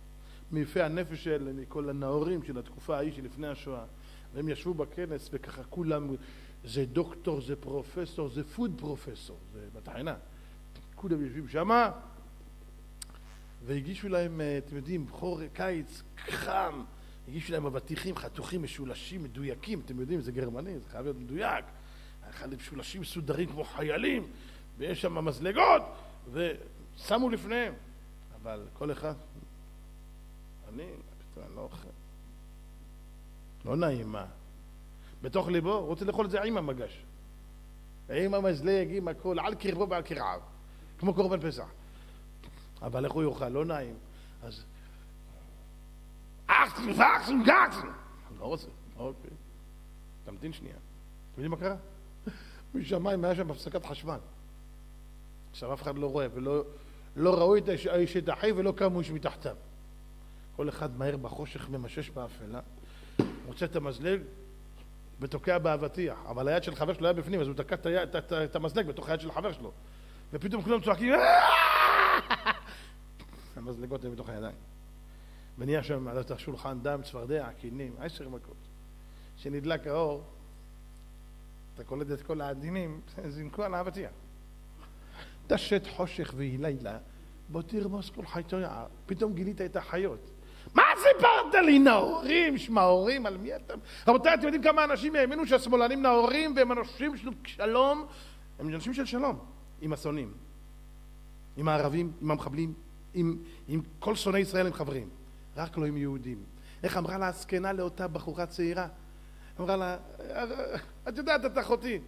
מיפי הנפש של כל הנאורים של התקופה ההיא שלפני השואה, והם ישבו בכנס וככה כולם, זה דוקטור, זה פרופסור, זה פוד פרופסור, זה בתחנה. כולם יושבים שמה, והגישו להם, אה, אתם יודעים, חור, קיץ, חם, הגישו להם אבטיחים חתוכים, משולשים, מדויקים, אתם יודעים, זה גרמני, זה חייב להיות מדויק. אחד משולשים מסודרים כמו חיילים, ויש שם מזלגות, ושמו לפניהם. אבל כל אחד, אני, פתאום, אני לא אוכל. לא נעים, מה? בתוך ליבו, רוצה לאכול את זה עם המגש. עם המזלג, עם הכל, על קרבו ועל קרעיו, כמו קורבן פסח. אבל איך הוא יאכל? לא נעים. אז... אכסן, פאכסן, גאקסן! לא רוצה, אוקיי. תמתין שנייה. אתם יודעים מה קרה? [LAUGHS] משמיים היה שם הפסקת חשמל. עכשיו אף אחד לא רואה, ולא לא ראו את האיש את אחי ולא קמו איש מתחתיו. כל אחד מהר בחושך ממשש באפלה, מוצא את המזלג ותוקע באבטיח, אבל היד של חבר שלו היה בפנים, אז הוא תקע את המזלג בתוך היד של חבר שלו. ופתאום כולם צועקים, [LAUGHS] המזלגות הן בתוך הידיים. ונהיה שם על השולחן דם, צפרדע, קינים, עשר מכות. כשנדלק האור, אתה קולט את כל העדינים, [LAUGHS] זינקו על האבטיח. דשת חושך ויהי לילה, בוא תרמוס כל חייתו יער. פתאום גילית את החיות. סיפרת לי, נאורים, שמאורים, על מי אתם? רבותיי, אתם יודעים כמה אנשים האמינו שהשמאלנים נאורים והם אנשים של שלום? הם אנשים של שלום, עם השונאים, עם הערבים, עם המחבלים, עם, עם כל שונאי ישראל הם חברים, רק לא עם יהודים. איך אמרה לה הזקנה לאותה בחורה צעירה? אמרה לה, את יודעת, את אחותי.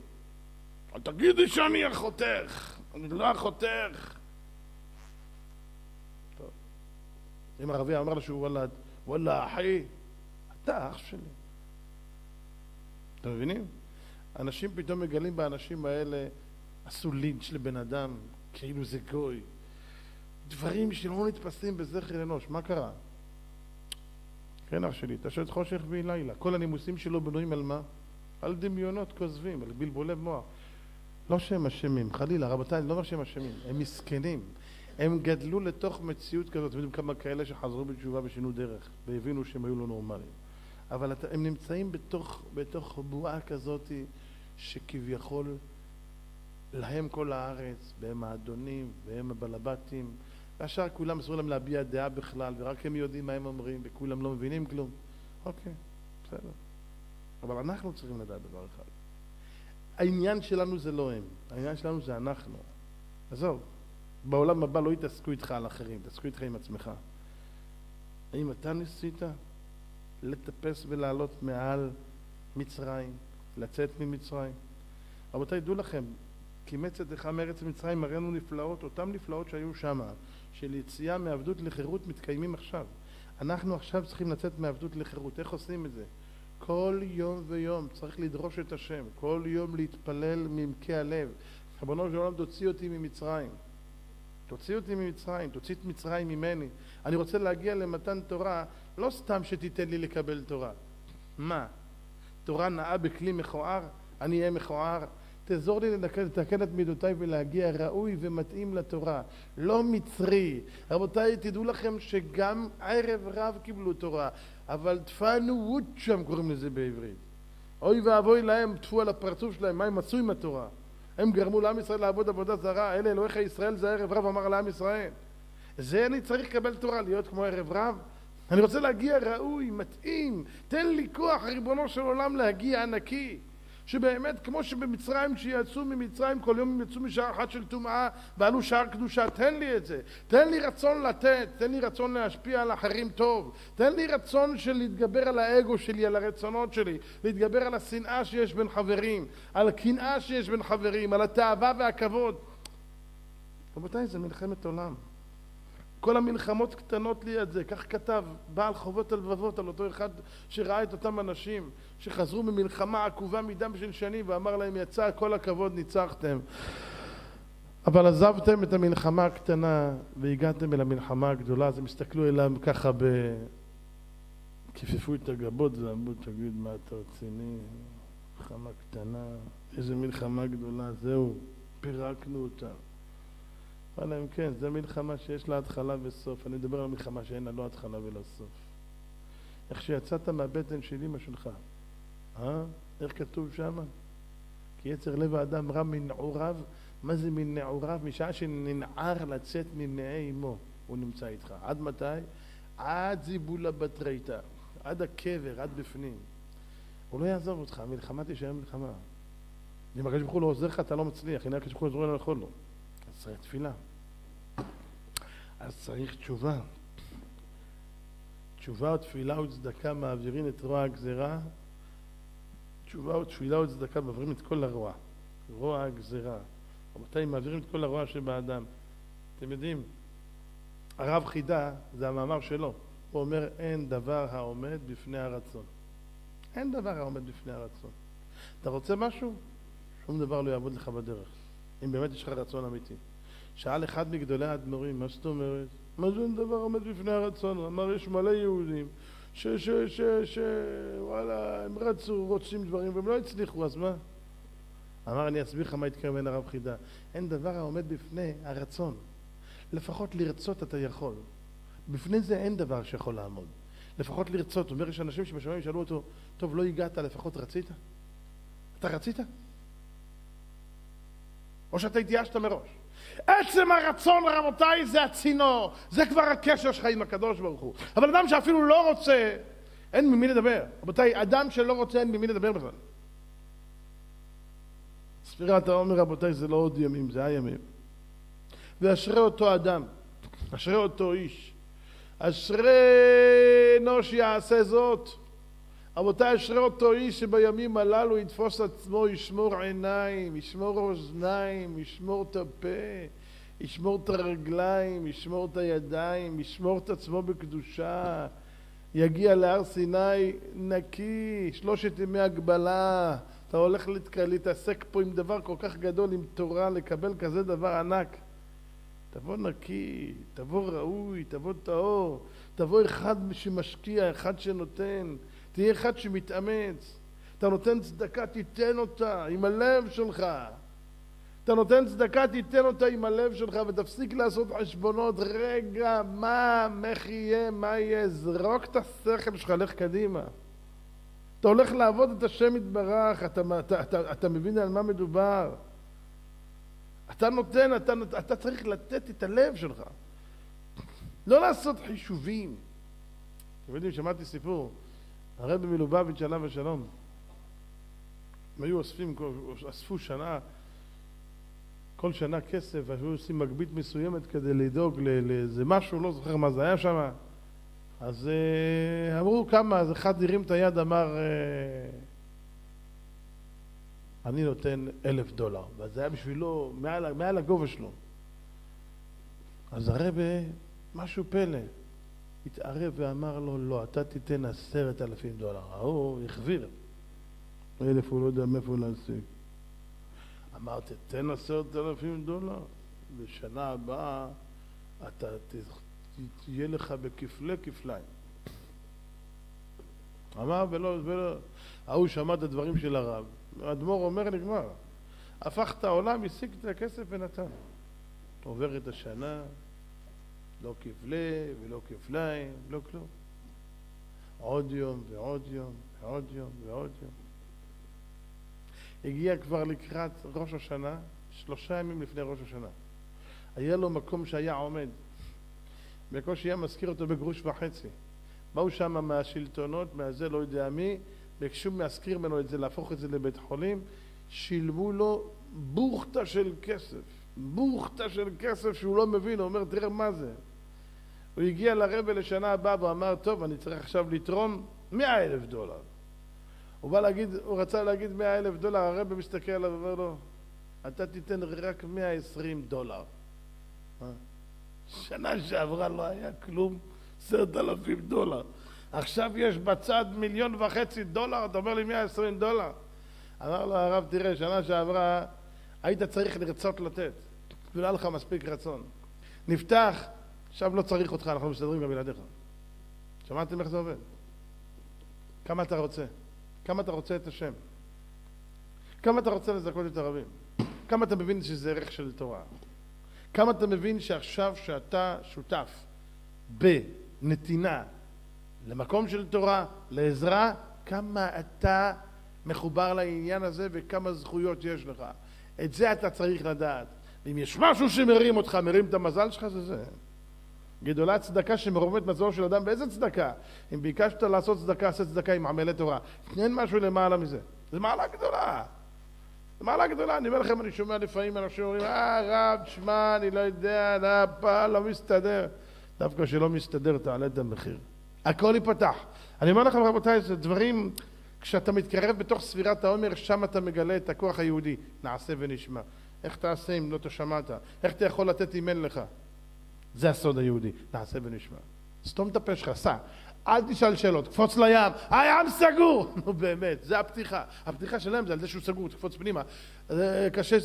תגידי שאני אחותך, אני לא אחותך. אם ערבי אמר לה שהוא וולד, וואלה אחי, אתה אח שלי. אתם מבינים? אנשים פתאום מגלים באנשים האלה, עשו לינץ' לבן אדם, כאילו זה גוי. דברים שלא נתפסים בזכר אנוש. מה קרה? כן, אח שלי, תשת חושך ויהי לילה. כל הנימוסים שלו בנויים על מה? על דמיונות כוזבים, על בלבולי מוח. לא שהם אשמים, חלילה, רבותיי, לא אומר שהם אשמים, הם מסכנים. הם גדלו לתוך מציאות כזאת, אתם יודעים כמה כאלה שחזרו בתשובה ושינו דרך, והבינו שהם היו לא נורמליים. אבל הם נמצאים בתוך, בתוך בועה כזאת שכביכול להם כל הארץ, והם האדונים, והם הבלבטים, והשאר כולם אסור להם להביע דעה בכלל, ורק הם יודעים מה הם אומרים, וכולם לא מבינים כלום. אוקיי, בסדר. אבל אנחנו צריכים לדעת דבר אחד. העניין שלנו זה לא הם, העניין שלנו זה אנחנו. עזוב, בעולם הבא לא יתעסקו איתך על אחרים, יתעסקו איתך עם עצמך. האם אתה ניסית לטפס ולעלות מעל מצרים, לצאת ממצרים? רבותיי, דעו לכם, כי מצאתך מארץ מצרים מראינו נפלאות, אותן נפלאות שהיו שמה, של יציאה מעבדות לחירות מתקיימים עכשיו. אנחנו עכשיו צריכים לצאת מעבדות לחירות. איך עושים את זה? כל יום ויום צריך לדרוש את השם, כל יום להתפלל מעמקי הלב. ריבונו של עולם, תוציא אותי ממצרים. תוציא אותי ממצרים, תוציא את מצרים ממני. אני רוצה להגיע למתן תורה, לא סתם שתיתן לי לקבל תורה. מה? תורה נאה בכלי מכוער? אני אהיה מכוער? תעזור לי לתקן את מידותיי ולהגיע ראוי ומתאים לתורה, לא מצרי. רבותיי, תדעו לכם שגם ערב רב קיבלו תורה, אבל תפנו ווד קוראים לזה בעברית. אוי ואבוי להם, טפו על הפרצוף שלהם, מה הם עשו עם התורה? הם גרמו לעם ישראל לעבוד עבודה זרה, אלה אלוהיך ישראל זה ערב רב אמר לעם ישראל. זה אני צריך לקבל תורה, להיות כמו ערב רב? אני רוצה להגיע ראוי, מתאים, תן לי כוח, ריבונו של עולם, להגיע נקי. שבאמת, כמו שבמצרים, כשיצאו ממצרים, כל יום הם יצאו משער אחד של טומאה ועלו שער קדושה, תן לי את זה. תן לי רצון לתת, תן לי רצון להשפיע על אחרים טוב. תן לי רצון של להתגבר על האגו שלי, על הרצונות שלי, להתגבר על השנאה שיש בין חברים, על הקנאה שיש בין חברים, על התאווה והכבוד. רבותיי, זה מלחמת עולם. כל המלחמות קטנות ליד זה, כך כתב בעל חובות הלבבות על אותו אחד שראה את אותם אנשים שחזרו ממלחמה עקובה מדם של שנים ואמר להם יצא כל הכבוד ניצחתם. אבל עזבתם את המלחמה הקטנה והגעתם אל המלחמה הגדולה אז הם הסתכלו אליו ככה ב... כיפפו את הגבות ואמרו תגיד מה אתה רציני? מלחמה קטנה איזה מלחמה גדולה זהו פירקנו אותה אמר להם, כן, זו מלחמה שיש לה התחלה וסוף. אני מדבר על מלחמה שאין לה לא התחלה ולא סוף. איך שיצאת מהבטן של אמא שלך, אה? איך כתוב שם? כי יצר לב האדם רע מנעוריו. מה זה מנעוריו? משעה שננער לצאת ממעי אמו, הוא נמצא איתך. עד מתי? עד זיבולה בתריתא. עד הקבר, עד בפנים. הוא לא יעזוב אותך, המלחמה תישאר מלחמה. אם הקדוש ברוך הוא לא עוזר לך, אתה לא מצליח. הנה הקדוש ברוך הוא עוזר לו לאכול לו. אז צריך תפילה. אז צריך תשובה. תשובה ותפילה וצדקה מעבירים את רוע הגזרה. תשובה ותפילה וצדקה מעבירים את כל הרוע. רוע הגזרה. רבותיי, מעבירים את כל הרוע שבאדם. אתם יודעים, הרב חידה, זה המאמר שלו, הוא אומר אין דבר העומד בפני הרצון. אין דבר העומד בפני הרצון. אתה רוצה משהו? שום דבר לא יעבוד לך בדרך. אם באמת יש לך רצון אמיתי. שאל אחד מגדולי האדמו"רים, מה זאת אומרת? מה זה דבר עומד בפני הרצון? הוא אמר, יש מלא יהודים ש... ש... ש... ש... וואלה, הם רצו, רוצים דברים והם לא הצליחו, אז מה? אמר, אני אסביר לך מה התכוון הרב חידה. אין דבר העומד בפני הרצון. לפחות לרצות אתה יכול. בפני זה אין דבר שיכול לעמוד. לפחות לרצות. הוא אומר, יש אנשים שבשמיים ישאלו אותו, טוב, לא הגעת, לפחות רצית? אתה רצית? או שאתה התייאשת מראש? עצם הרצון, רבותיי, זה הצינור. זה כבר הקשר שלך עם הקדוש ברוך הוא. אבל אדם שאפילו לא רוצה, אין ממי לדבר. רבותיי, אדם שלא רוצה, אין ממי לדבר בכלל. ספירת העומר, רבותיי, זה לא עוד ימים, זה הימים. ואשרי אותו אדם, אשרי אותו איש, אשרי אנוש יעשה זאת. רבותיי, אשרי אותו איש שבימים הללו יתפוס עצמו, ישמור עיניים, ישמור אוזניים, ישמור את הפה, ישמור את הרגליים, ישמור את הידיים, ישמור את עצמו בקדושה, יגיע להר סיני נקי, שלושת ימי הגבלה. אתה הולך להתעסק פה עם דבר כל כך גדול, עם תורה, לקבל כזה דבר ענק. תבוא נקי, תבוא ראוי, תבוא טהור, תבוא אחד שמשקיע, אחד שנותן. תהיה אחד שמתאמץ. אתה נותן צדקה, תיתן אותה עם הלב שלך. אתה נותן צדקה, תיתן אותה עם הלב שלך ותפסיק לעשות חשבונות. רגע, מה, איך יהיה, מה יהיה? זרוק את השכל שלך, לך קדימה. אתה הולך לעבוד את השם יתברך, אתה, אתה, אתה, אתה מבין על מה מדובר. אתה נותן, אתה, אתה צריך לתת את הלב שלך. לא לעשות חישובים. אתם יודעים, שמעתי סיפור. הרבי מלובביץ' עליו השלום, הם היו אוספים, אספו שנה, כל שנה כסף, והיו עושים מגבית מסוימת כדי לדאוג לאיזה משהו, לא זוכר מה זה היה שם, אז אה, אמרו כמה, אז אחד הרים את היד, אמר, אה, אני נותן אלף דולר, וזה היה בשבילו מעל, מעל הגובה שלו. אז הרבי, משהו פלא. התערב ואמר לו, לא, אתה תיתן עשרת אלפים דולר. ההוא החביר. אלף הוא לא יודע מאיפה להשיג. אמר, תתן עשרת אלפים דולר, בשנה הבאה אתה תהיה לך בכפלי כפליים. אמר, ולא, ולא. ההוא שמע את הדברים של הרב. האדמו"ר אומר, נגמר. הפך את העולם, השיג את הכסף ונתן. עוברת השנה, לא כבלי ולא כפליים, לא כלום. עוד יום ועוד יום ועוד יום ועוד יום. הגיע כבר לקראת ראש השנה, שלושה ימים לפני ראש השנה. היה לו מקום שהיה עומד. בקושי היה מזכיר אותו בגרוש וחצי. באו שם מהשלטונות, מהזה לא יודע מי, ביקשו להשכיר ממנו את זה, להפוך את זה לבית חולים, שילמו לו בוכטה של כסף, בוכטה של כסף שהוא לא מבין, הוא אומר, תראה מה זה. הוא הגיע לרבה לשנה הבאה ואמר, טוב, אני צריך עכשיו לתרום מאה אלף דולר. הוא בא להגיד, הוא רצה להגיד מאה אלף דולר, הרב מסתכל עליו ואומר לו, אתה תיתן רק מאה עשרים דולר. שנה שעברה לא היה כלום, עשרת אלפים דולר. עכשיו יש בצד מיליון וחצי דולר, אתה אומר לי מאה עשרים דולר? אמר לו הרב, תראה, שנה שעברה היית צריך לרצות לתת, ולא היה לך מספיק רצון. נפתח, עכשיו לא צריך אותך, אנחנו מסתדרים גם בלעדיך. שמעתם איך זה עובד? כמה אתה רוצה? כמה אתה רוצה את השם? כמה אתה רוצה לזכות את הרבים? כמה אתה מבין שזה ערך של תורה? כמה אתה מבין שעכשיו שאתה שותף בנתינה למקום של תורה, לעזרה, כמה אתה מחובר לעניין הזה וכמה זכויות יש לך. את זה אתה צריך לדעת. אם יש משהו שמרים אותך, מרים את המזל שלך, זה זה. גדולה צדקה שמרוממת מזלו של אדם, באיזה צדקה? אם ביקשת לעשות צדקה, עשה צדקה עם עמלי תורה. אין משהו למעלה מזה. זה מעלה גדולה. זה מעלה גדולה. אני אומר לכם, אני שומע לפעמים אנשים אומרים, אה, רב, שמע, אני לא יודע, לא, פה, לא מסתדר. דווקא כשלא מסתדר, תעלה את המחיר. הכל ייפתח. אני אומר לכם, רבותיי, זה דברים, כשאתה מתקרב בתוך ספירת העומר, שם אתה מגלה את הכוח היהודי. נעשה ונשמע. איך תעשה אם לא תשמעת? איך אתה יכול לתת אם אין לך? זה הסוד היהודי. נעשה ונשמע. סתום את הפה שלך, סע. אל תשאל שאלות, קפוץ לים, הים סגור! [LAUGHS] נו באמת, זה הפתיחה. הפתיחה שלהם זה על זה שהוא סגור, תקפוץ פנימה. קשה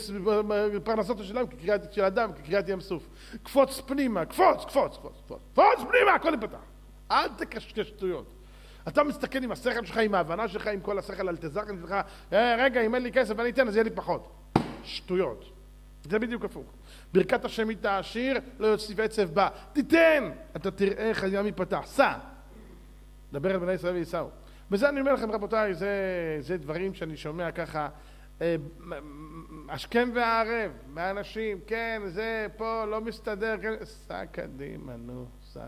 פרנסתו של כי קריאת של אדם, כקריאת ים סוף. קפוץ פנימה, קפוץ, קפוץ, קפוץ, קפוץ, קפוץ פנימה, הכל ייפתח. אל תקשקש שטויות. אתה מסתכל עם השכל שלך, עם ההבנה שלך, עם כל השכל, אל תזכן שלך, אה, רגע, אם אין לי כסף ואני אתן, אז יהיה לי פחות. שטויות. זה בדיוק הפוך. ברכת השם היא תעשיר, לא יוסיף עצב בה. תיתן! אתה תראה איך הים ייפתח. סע! דבר על בני ישראל וייסעו. וזה אני אומר לכם, רבותיי, זה, זה דברים שאני שומע ככה, אה, השכם והערב, מהאנשים, כן, זה פה לא מסתדר, כן, סע קדימה, נו, סע.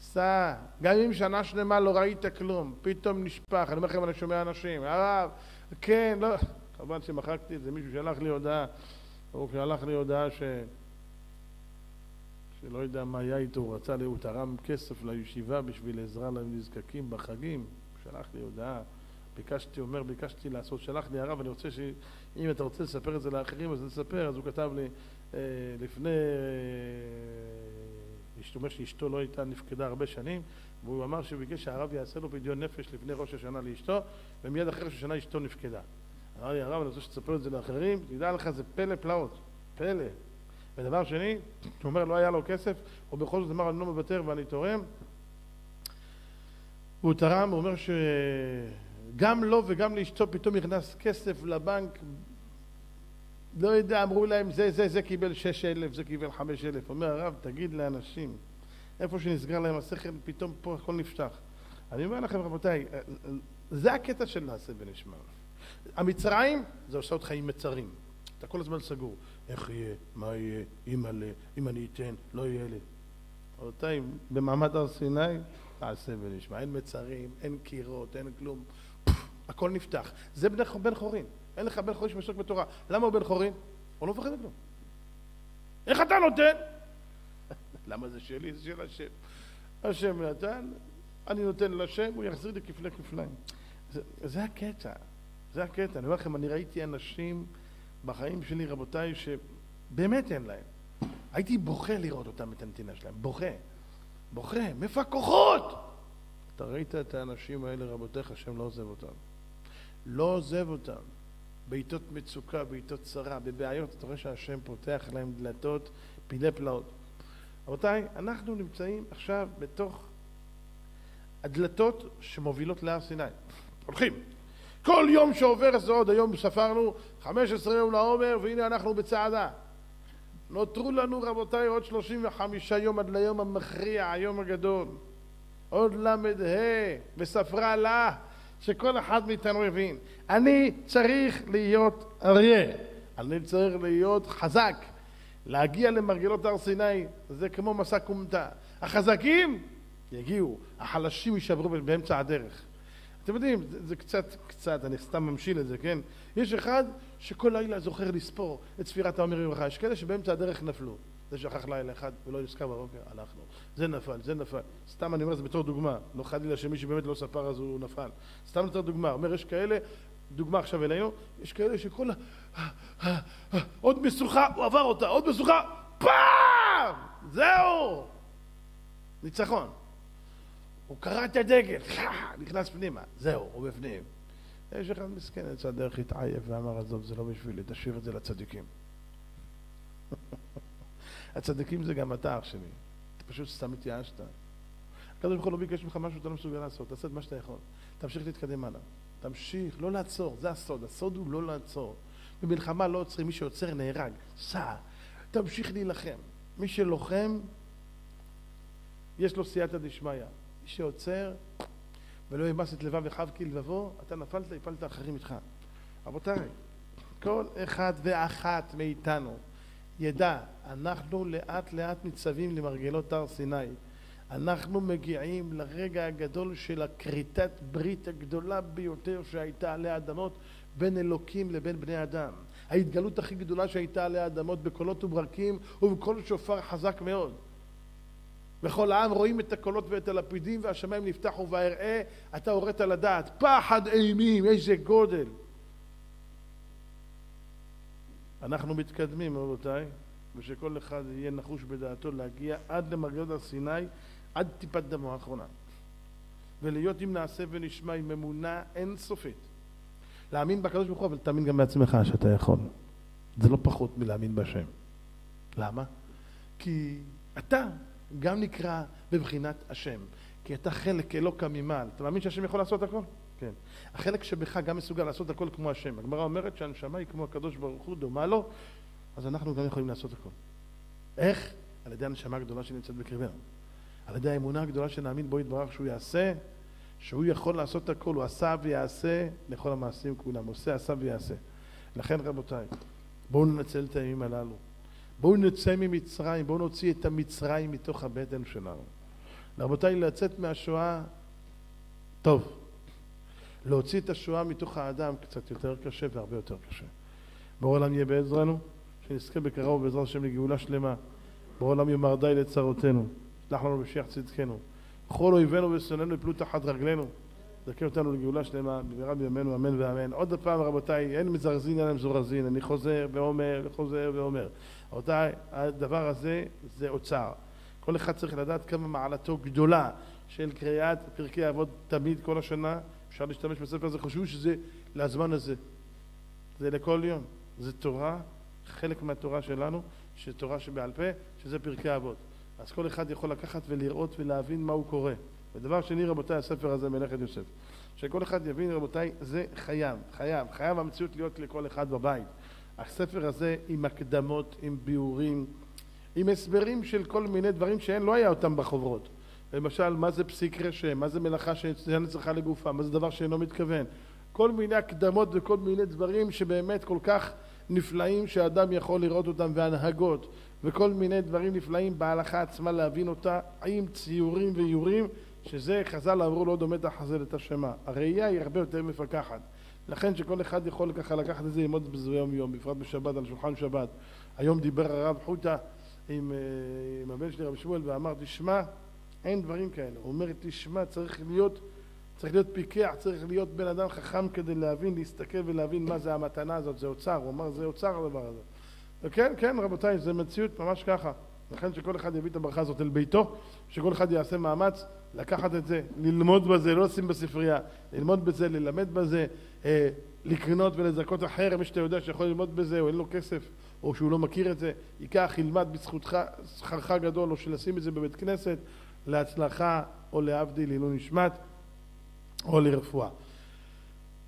סע. גם אם שנה שלמה לא ראית כלום, פתאום נשפך. אני אומר לכם, אני שומע אנשים, הרב, כן, לא... חבל שמחקתי את זה, מישהו שלח לי הודעה, הוא שלח לי הודעה ש... שלא יודע מה היה איתו, הוא רצה, הוא תרם כסף לישיבה בשביל עזרה לנזקקים בחגים, שלח לי הודעה, ביקשתי, אומר, ביקשתי לעשות, שלח לי הרב, אני רוצה ש... אם אתה רוצה לספר את זה לאחרים, אז תספר, אז הוא כתב לי, אה, לפני... אה, אשתו, אומר שאשתו לא הייתה, נפקדה הרבה שנים, והוא אמר שהוא ביקש שהרב יעשה לו פדיון נפש לפני ראש השנה לאשתו, ומיד אחרי ראש השנה אשתו נפקדה. אמר לי, הרב, אני רוצה שתספר את זה לאחרים, תדע לך, זה פלא פלאות, פלא. ודבר שני, הוא אומר, לא היה לו כסף, הוא בכל זאת אמר, אני לא מוותר ואני תורם. הוא תרם, הוא אומר שגם לו וגם לאשתו פתאום נכנס כסף לבנק, לא יודע, אמרו להם, זה, זה, זה קיבל שש אלף, זה קיבל חמש אלף. אומר הרב, תגיד לאנשים, איפה שנסגר להם השכל, פתאום פה הכל נפתח. אני אומר לכם, רבותיי, זה הקטע של נעשה ונשמע. המצרים, זה עושה אותך עם מצרים. אתה כל הזמן סגור. איך יהיה, מה יהיה, אם עלה, אם אני אתן, לא יהיה לי. רבותיי, במעמד הר סיני, תעשה ונשמע. אין מצרים, אין קירות, אין כלום. הכל נפתח. זה בן חורין. אין לך בן חורין שמשוק בתורה. למה הוא בן חורין? הוא לא מפחד מכלום. איך אתה נותן? [LAUGHS] למה זה שלי? זה של השם. השם נתן, אני נותן לשם, הוא יחזיר לי כפלי כפליים. זה, זה הקטע. זה הקטע. אני אומר לכם, אני ראיתי אנשים בחיים שלי, רבותיי, שבאמת אין להם. הייתי בוכה לראות אותם, את הנתינה שלהם. בוכה. בוכה. מאיפה הכוחות? אתה ראית את האנשים האלה, רבותיך, השם לא עוזב אותם. לא עוזב אותם. בעיתות מצוקה, בעיתות צרה, בבעיות, אתה רואה שהשם פותח להם דלתות, פילי פלאות. רבותיי, אנחנו נמצאים עכשיו בתוך הדלתות שמובילות להר סיני. הולכים. כל יום שעובר זה עוד, היום ספרנו 15 יום לעומר והנה אנחנו בצעדה. נותרו לנו רבותיי עוד 35 יום עד ליום המכריע, היום הגדול. עוד ל"ה בספרה לה, שכל אחד מאיתנו יבין. אני צריך להיות אריה, אני צריך להיות חזק. להגיע למרגלות הר סיני זה כמו מסע כומתה. החזקים יגיעו, החלשים יישברו באמצע הדרך. אתם יודעים, זה, קצת, קצת, אני סתם ממשיל את זה, כן? יש אחד שכל לילה זוכר לספור את ספירת העומר יומך, יש כאלה שבאמצע הדרך נפלו. זה שכח לילה אחד ולא נזכר בבוקר, הלכנו. זה נפל, זה נפל. סתם אני אומר את זה בתור דוגמה, לא חלילה שמי שבאמת לא ספר אז הוא נפל. סתם לתת דוגמה, אומר יש כאלה, דוגמה עכשיו אלינו, יש כאלה שכל ה... עוד משוכה, הוא עבר אותה, עוד משוכה, פעם! זהו! ניצחון. הוא קרע את הדגל, נכנס פנימה, זהו, הוא בפנים. יש אחד מסכן, יצא הדרך התעייף ואמר, עזוב, זה לא בשבילי, תשאיר את זה לצדיקים. [LAUGHS] הצדיקים זה גם אתה, אח שלי. אתה פשוט סתם התייאשת. הקדוש ברוך הוא לא ביקש ממך משהו שאתה לא מסוגל לעשות, תעשה את מה שאתה יכול. תמשיך להתקדם הלאה. תמשיך, לא לעצור, זה הסוד. הסוד הוא לא לעצור. במלחמה לא עוצרים, מי שעוצר נהרג. סע, תמשיך להילחם. מי שלוחם, יש לו סייעתא דשמיא. שעוצר ולא ימס את לבב וחב כלבבו, אתה נפלת, הפלת אחרים איתך. רבותיי, כל אחד ואחת מאיתנו ידע, אנחנו לאט לאט ניצבים למרגלות הר סיני. אנחנו מגיעים לרגע הגדול של הכריתת ברית הגדולה ביותר שהייתה עלי האדמות בין אלוקים לבין בני אדם. ההתגלות הכי גדולה שהייתה עלי האדמות בקולות וברקים ובקול שופר חזק מאוד. וכל העם רואים את הקולות ואת הלפידים והשמיים נפתחו ואראה אתה הורית לדעת פחד אימים איזה גודל. אנחנו מתקדמים רבותיי ושכל אחד יהיה נחוש בדעתו להגיע עד למרגלות הר סיני עד טיפת דמו האחרונה. ולהיות אם נעשה ונשמע עם אמונה אינסופית. להאמין בקדוש ברוך הוא אבל תאמין גם בעצמך שאתה יכול. זה לא פחות מלהאמין בשם למה? כי אתה גם נקרא בבחינת השם. כי אתה חלק אלוקא ממעל. אתה מאמין שהשם יכול לעשות הכל? כן. החלק שבך גם מסוגל לעשות הכל כמו השם. הגמרא אומרת שהנשמה היא כמו הקדוש ברוך הוא, דומה לו, אז אנחנו גם יכולים לעשות הכל. איך? על ידי הנשמה הגדולה שנמצאת בקרבנו. על ידי האמונה הגדולה שנאמין בו יתברך שהוא יעשה, שהוא יכול לעשות הכל, הוא עשה ויעשה לכל המעשים כולם. עושה, עשה ויעשה. לכן רבותיי, בואו ננצל את הימים הללו. בואו נצא ממצרים, בואו נוציא את המצרים מתוך הבטן שלנו. רבותיי, לצאת מהשואה, טוב. להוציא את השואה מתוך האדם קצת יותר קשה והרבה יותר קשה. בורא עולם יהיה בעזרנו, שנזכה בקרוב בעזרת השם לגאולה שלמה. בורא עולם יאמר די לצרותינו, שלח לנו בשיח צדקנו. כל אויבינו ושונאינו יפלו תחת רגלינו. זכה אותנו לגאולה שלמה, במהרה בימינו אמן ואמן. עוד פעם רבותיי, אין מזרזין אלא מזורזין, אני חוזר ואומר וחוזר ואומר. רבותיי, הדבר הזה זה אוצר. כל אחד צריך לדעת כמה מעלתו גדולה של קריאת פרקי אבות תמיד כל השנה. אפשר להשתמש בספר הזה, חשבו שזה לזמן הזה. זה לכל יום. זה תורה, חלק מהתורה שלנו, שתורה שבעל פה, שזה פרקי אבות. אז כל אחד יכול לקחת ולראות ולהבין מה הוא קורא. ודבר שני, רבותיי, הספר הזה, מלאכת יוסף. שכל אחד יבין, רבותיי, זה חייב, חייב, חייב המציאות להיות לכל אחד בבית. הספר הזה עם הקדמות, עם ביאורים, עם הסברים של כל מיני דברים שאין, לא היה אותם בחוברות. למשל, מה זה פסיק רשם, מה זה מלאכה שאינה צריכה לגופה, מה זה דבר שאינו מתכוון. כל מיני הקדמות וכל מיני דברים שבאמת כל כך נפלאים שאדם יכול לראות אותם, והנהגות, וכל מיני דברים נפלאים בהלכה עצמה להבין אותה, עם ציורים ואיורים, שזה חז"ל אמרו לא דומה תחזל את השמה. הראייה היא הרבה יותר מפקחת. לכן שכל אחד יכול ככה לקחת את זה ללמוד בזה יום יום, בפרט בשבת, על שולחן שבת. היום דיבר הרב חוטה עם, אה, עם הבן שלי רב שמואל ואמר, תשמע, אין דברים כאלה. הוא אומר, תשמע, צריך להיות, צריך להיות פיקח, צריך להיות בן אדם חכם כדי להבין, להסתכל ולהבין מה זה המתנה הזאת, זה אוצר. הוא אמר, זה אוצר הדבר הזה. וכן, כן, רבותיי, זה מציאות ממש ככה. לכן שכל אחד יביא את הברכה הזאת אל ביתו, שכל אחד יעשה מאמץ לקחת את זה, ללמוד בזה, לא לשים בספרייה, ללמוד בזה, ללמד בזה, אה, לקנות ולזכות אחר, מי שאתה יודע שיכול ללמוד בזה, או אין לו כסף, או שהוא לא מכיר את זה, ייקח, ילמד בזכותך, שכרך גדול, או שלשים את זה בבית כנסת, להצלחה, או להבדיל, לעילוי נשמת, או לרפואה.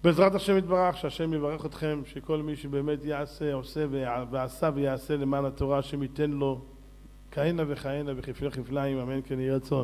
בעזרת השם יתברך, שהשם יברך אתכם, שכל מי שבאמת יעשה, עושה ועשה ויעשה למען התורה, השם ייתן לו כהנה וכהנה וכפלי כפליים, אמן כן יהי רצון.